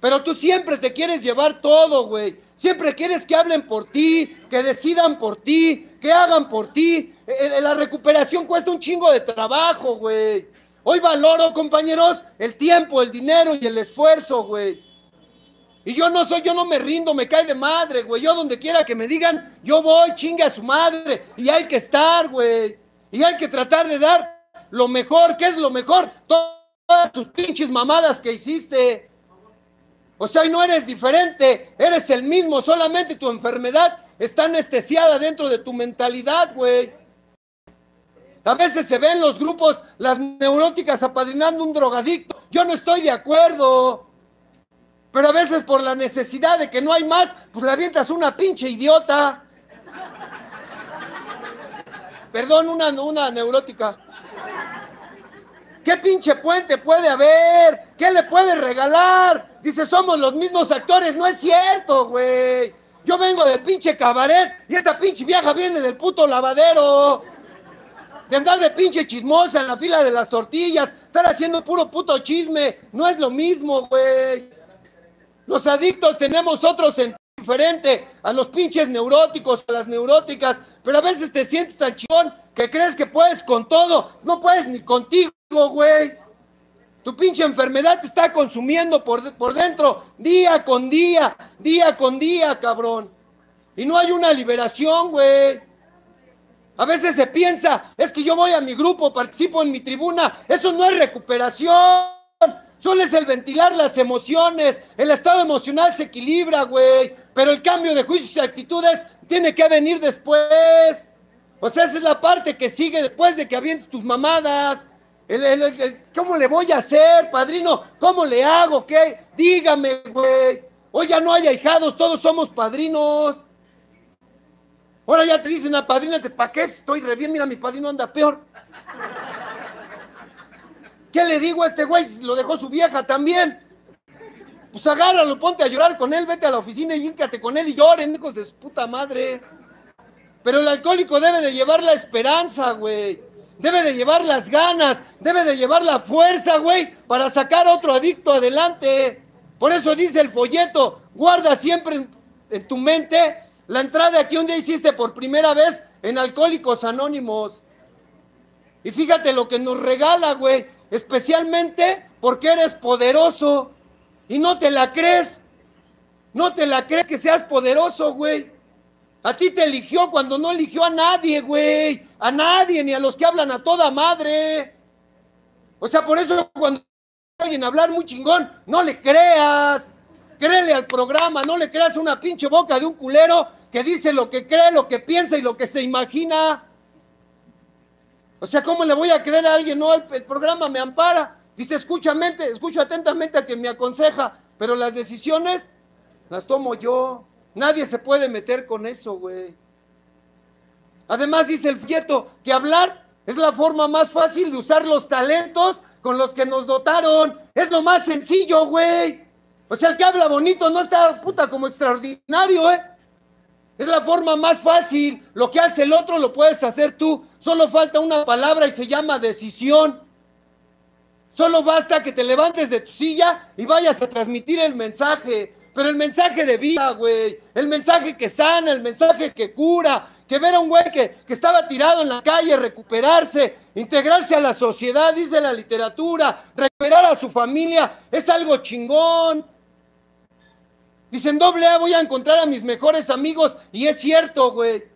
Pero tú siempre te quieres llevar todo, güey. Siempre quieres que hablen por ti, que decidan por ti, que hagan por ti. E, e, la recuperación cuesta un chingo de trabajo, güey. Hoy valoro, compañeros, el tiempo, el dinero y el esfuerzo, güey. Y yo no soy, yo no me rindo, me cae de madre, güey. Yo donde quiera que me digan, yo voy, chingue a su madre. Y hay que estar, güey. Y hay que tratar de dar lo mejor. ¿Qué es lo mejor? Todas tus pinches mamadas que hiciste. O sea, no eres diferente, eres el mismo, solamente tu enfermedad está anestesiada dentro de tu mentalidad, güey. A veces se ven los grupos, las neuróticas apadrinando un drogadicto. Yo no estoy de acuerdo. Pero a veces por la necesidad de que no hay más, pues le avientas una pinche idiota. Perdón, una, una neurótica. ¿Qué pinche puente puede haber? ¿Qué le puede regalar? Dice, somos los mismos actores. No es cierto, güey. Yo vengo del pinche cabaret y esta pinche vieja viene del puto lavadero. De andar de pinche chismosa en la fila de las tortillas, estar haciendo puro puto chisme. No es lo mismo, güey. Los adictos tenemos otro sentido diferente a los pinches neuróticos, a las neuróticas pero a veces te sientes tan chingón que crees que puedes con todo. No puedes ni contigo, güey. Tu pinche enfermedad te está consumiendo por, por dentro día con día, día con día, cabrón. Y no hay una liberación, güey. A veces se piensa, es que yo voy a mi grupo, participo en mi tribuna. Eso no es recuperación. Solo es el ventilar las emociones. El estado emocional se equilibra, güey. Pero el cambio de juicios y actitudes tiene que venir después. O sea, esa es la parte que sigue después de que avientes tus mamadas. ¿Cómo le voy a hacer, padrino? ¿Cómo le hago? Dígame, güey. Hoy ya no hay ahijados, todos somos padrinos. Ahora ya te dicen a padrínate, ¿para qué estoy re bien? Mira, mi padrino anda peor. ¿Qué le digo a este güey? Lo dejó su vieja también. Pues agárralo, ponte a llorar con él, vete a la oficina y híncate con él y lloren, hijos de su puta madre. Pero el alcohólico debe de llevar la esperanza, güey. Debe de llevar las ganas, debe de llevar la fuerza, güey, para sacar otro adicto adelante. Por eso dice el folleto, guarda siempre en, en tu mente la entrada que un día hiciste por primera vez en Alcohólicos Anónimos. Y fíjate lo que nos regala, güey, especialmente porque eres poderoso y no te la crees. No te la crees que seas poderoso, güey. A ti te eligió cuando no eligió a nadie, güey. A nadie, ni a los que hablan a toda madre. O sea, por eso cuando alguien hablar muy chingón, no le creas. Créele al programa, no le creas una pinche boca de un culero que dice lo que cree, lo que piensa y lo que se imagina. O sea, ¿cómo le voy a creer a alguien? No, el, programa me ampara. Dice, escúchamente, escucho atentamente a quien me aconseja, pero las decisiones las tomo yo. Nadie se puede meter con eso, güey. Además dice el Fieto que hablar es la forma más fácil de usar los talentos con los que nos dotaron. Es lo más sencillo, güey. O sea, el que habla bonito no está puta como extraordinario, ¿eh? Es la forma más fácil. Lo que hace el otro lo puedes hacer tú. Solo falta una palabra y se llama decisión. Solo basta que te levantes de tu silla y vayas a transmitir el mensaje. Pero el mensaje de vida, güey. El mensaje que sana, el mensaje que cura. Que ver a un güey que, que estaba tirado en la calle, recuperarse, integrarse a la sociedad, dice la literatura, recuperar a su familia, es algo chingón. Dicen doble A voy a encontrar a mis mejores amigos y es cierto, güey.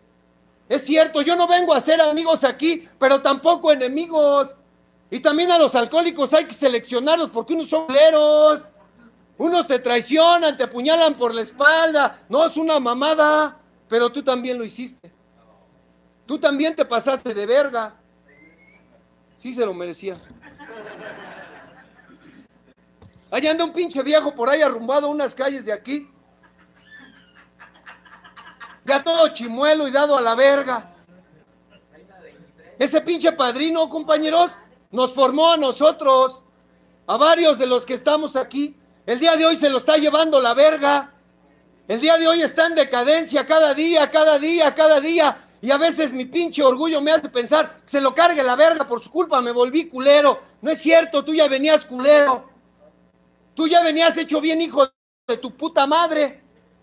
Es cierto, yo no vengo a ser amigos aquí, pero tampoco enemigos. Y también a los alcohólicos hay que seleccionarlos porque unos son leros. Unos te traicionan, te apuñalan por la espalda. No, es una mamada. Pero tú también lo hiciste. Tú también te pasaste de verga. Sí se lo merecía. Ahí anda un pinche viejo por ahí arrumbado a unas calles de aquí. Ya todo chimuelo y dado a la verga. Ese pinche padrino, compañeros, nos formó a nosotros, a varios de los que estamos aquí. El día de hoy se lo está llevando la verga. El día de hoy está en decadencia cada día, cada día, cada día. Y a veces mi pinche orgullo me hace pensar que se lo cargue la verga por su culpa, me volví culero. No es cierto, tú ya venías culero. Tú ya venías hecho bien hijo de tu puta madre.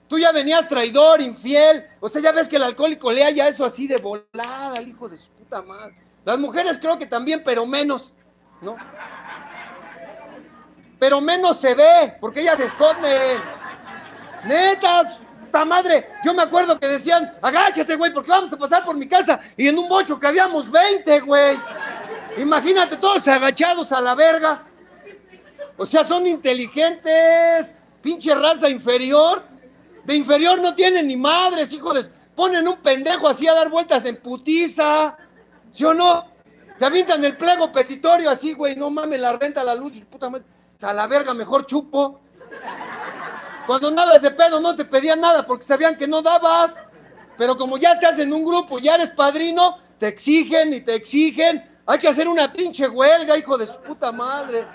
Tú ya venías traidor, infiel. O sea, ya ves que el alcohólico le haya eso así de volada al hijo de su puta madre. Las mujeres creo que también, pero menos, ¿no? Pero menos se ve, porque ellas se esconden. Neta, puta madre. Yo me acuerdo que decían, agáchate, güey, porque vamos a pasar por mi casa. Y en un bocho que habíamos 20, güey. Imagínate todos agachados a la verga. O sea, son inteligentes, pinche raza inferior. De inferior no tienen ni madres, hijo de... Ponen un pendejo así a dar vueltas en putiza. ¿Sí o no? Te avientan el plego petitorio así, güey. No mames, la renta, la luz, puta madre. A la verga, mejor chupo. Cuando andabas de pedo no te pedían nada porque sabían que no dabas. Pero como ya estás en un grupo, ya eres padrino, te exigen y te exigen. Hay que hacer una pinche huelga, hijo de su puta madre.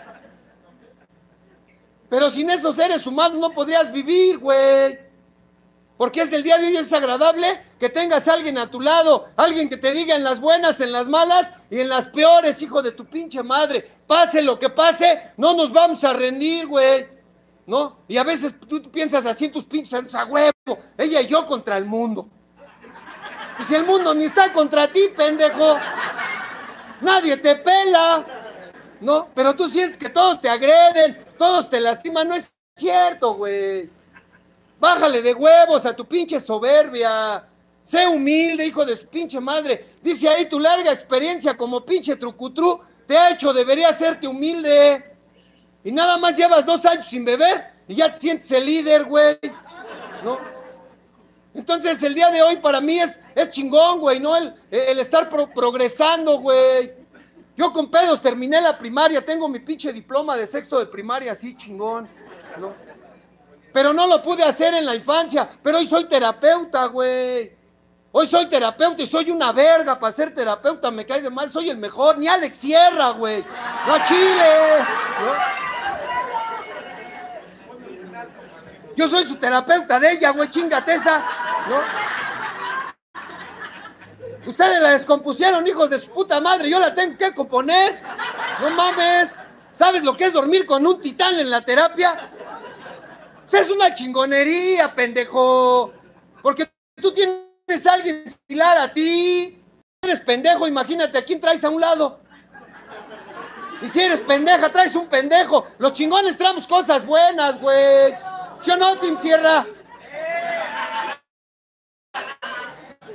Pero sin esos seres humanos no podrías vivir, güey. Porque es el día de hoy es agradable que tengas a alguien a tu lado, alguien que te diga en las buenas, en las malas y en las peores, hijo de tu pinche madre. Pase lo que pase, no nos vamos a rendir, güey. ¿No? Y a veces tú piensas así en tus pinches a huevo, ella y yo contra el mundo. Pues el mundo ni está contra ti, pendejo. Nadie te pela. ¿No? Pero tú sientes que todos te agreden, todos te lastiman. No es cierto, güey. Bájale de huevos a tu pinche soberbia. Sé humilde, hijo de su pinche madre. Dice ahí tu larga experiencia como pinche trucutru te ha hecho, debería hacerte humilde. Y nada más llevas dos años sin beber y ya te sientes el líder, güey. ¿No? Entonces el día de hoy para mí es, es chingón, güey, ¿no? El, el estar pro progresando, güey. Yo con pedos terminé la primaria, tengo mi pinche diploma de sexto de primaria, así chingón, ¿no? Pero no lo pude hacer en la infancia, pero hoy soy terapeuta, güey. Hoy soy terapeuta y soy una verga para ser terapeuta, me cae de mal, soy el mejor, ni Alex Sierra, güey. No a Chile. Yo soy su terapeuta de ella, güey, chingate esa, ¿no? Ustedes la descompusieron, hijos de su puta madre, yo la tengo que componer. No mames. ¿Sabes lo que es dormir con un titán en la terapia? Es una chingonería, pendejo. Porque tú tienes a alguien similar a ti. Eres pendejo, imagínate a quién traes a un lado. Y si eres pendeja, traes un pendejo. Los chingones traemos cosas buenas, güey. ¿Sí o no, Team Sierra?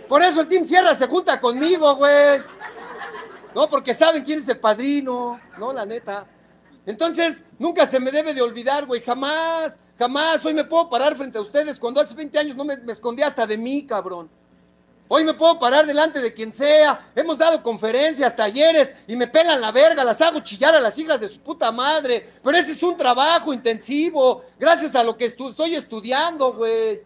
Por eso el Team Sierra se junta conmigo, güey. No, porque saben quién es el padrino, no, la neta. Entonces, nunca se me debe de olvidar, güey, jamás, jamás. Hoy me puedo parar frente a ustedes cuando hace 20 años no me, me escondí hasta de mí, cabrón. Hoy me puedo parar delante de quien sea. Hemos dado conferencias, talleres y me pelan la verga, las hago chillar a las hijas de su puta madre. Pero ese es un trabajo intensivo, gracias a lo que estoy estudiando, güey.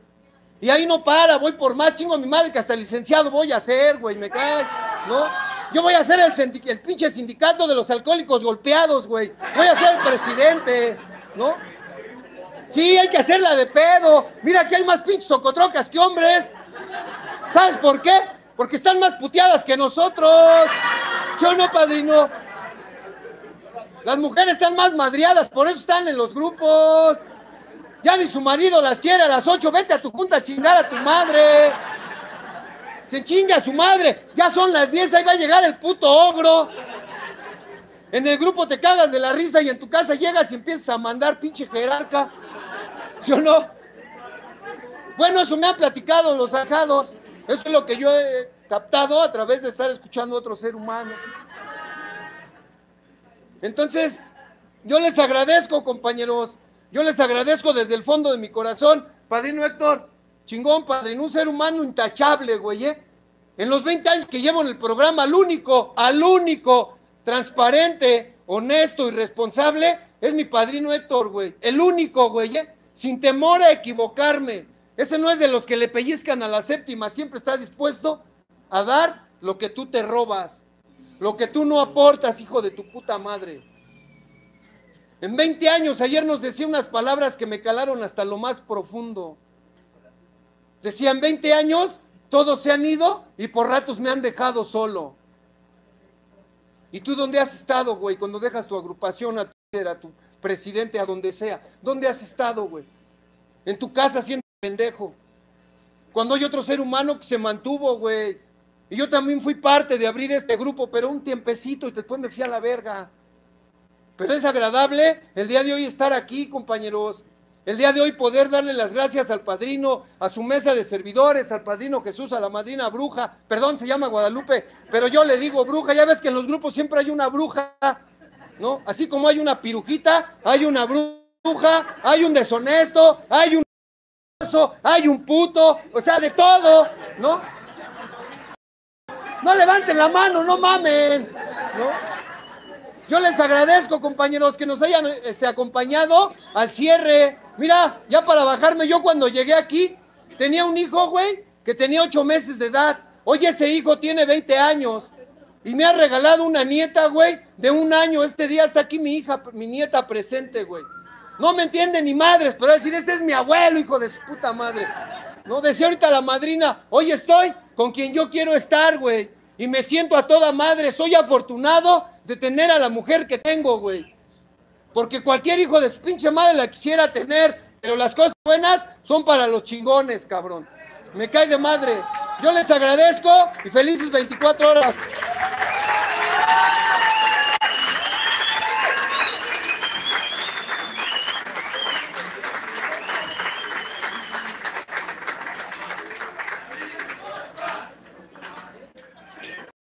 Y ahí no para, voy por más chingo a mi madre que hasta licenciado voy a hacer, güey, me cae, ¿no? Yo voy a ser el, el pinche sindicato de los alcohólicos golpeados, güey. Voy a ser el presidente, ¿no? Sí, hay que hacerla de pedo. Mira que hay más pinches socotrocas que hombres. ¿Sabes por qué? Porque están más puteadas que nosotros. ¿Sí o no, padrino? Las mujeres están más madriadas, por eso están en los grupos. Ya ni su marido las quiere a las 8, vete a tu junta a chingar a tu madre. Se chinga a su madre. Ya son las 10, ahí va a llegar el puto ogro. En el grupo te cagas de la risa y en tu casa llegas y empiezas a mandar pinche jerarca. ¿Sí o no? Bueno, eso me han platicado los ajados. Eso es lo que yo he captado a través de estar escuchando a otro ser humano. Entonces, yo les agradezco, compañeros. Yo les agradezco desde el fondo de mi corazón. Padrino Héctor, chingón, padrino, un ser humano intachable, güey, ¿eh? En los 20 años que llevo en el programa, al único, al único, transparente, honesto y responsable, es mi padrino Héctor, güey. El único, güey, ¿eh? Sin temor a equivocarme. Ese no es de los que le pellizcan a la séptima, siempre está dispuesto a dar lo que tú te robas, lo que tú no aportas, hijo de tu puta madre. En 20 años, ayer nos decía unas palabras que me calaron hasta lo más profundo. Decían, 20 años, todos se han ido y por ratos me han dejado solo. ¿Y tú dónde has estado, güey? Cuando dejas tu agrupación, a tu a tu presidente, a donde sea. ¿Dónde has estado, güey? En tu casa siendo pendejo. Cuando hay otro ser humano que se mantuvo, güey. Y yo también fui parte de abrir este grupo, pero un tiempecito y después me fui a la verga. Pero es agradable el día de hoy estar aquí, compañeros. El día de hoy poder darle las gracias al padrino, a su mesa de servidores, al padrino Jesús, a la madrina bruja. Perdón, se llama Guadalupe, pero yo le digo bruja. Ya ves que en los grupos siempre hay una bruja, ¿no? Así como hay una pirujita, hay una bruja, hay un deshonesto, hay un hay un puto, o sea, de todo, ¿no? No levanten la mano, no mamen, ¿no? Yo les agradezco, compañeros, que nos hayan este, acompañado al cierre. Mira, ya para bajarme, yo cuando llegué aquí tenía un hijo, güey, que tenía ocho meses de edad. Hoy ese hijo tiene 20 años y me ha regalado una nieta, güey, de un año. Este día está aquí mi hija, mi nieta presente, güey. No me entiende ni madres, pero decir, este es mi abuelo, hijo de su puta madre. No, decía ahorita la madrina, hoy estoy con quien yo quiero estar, güey. Y me siento a toda madre, soy afortunado de tener a la mujer que tengo, güey. Porque cualquier hijo de su pinche madre la quisiera tener, pero las cosas buenas son para los chingones, cabrón. Me cae de madre. Yo les agradezco y felices 24 horas.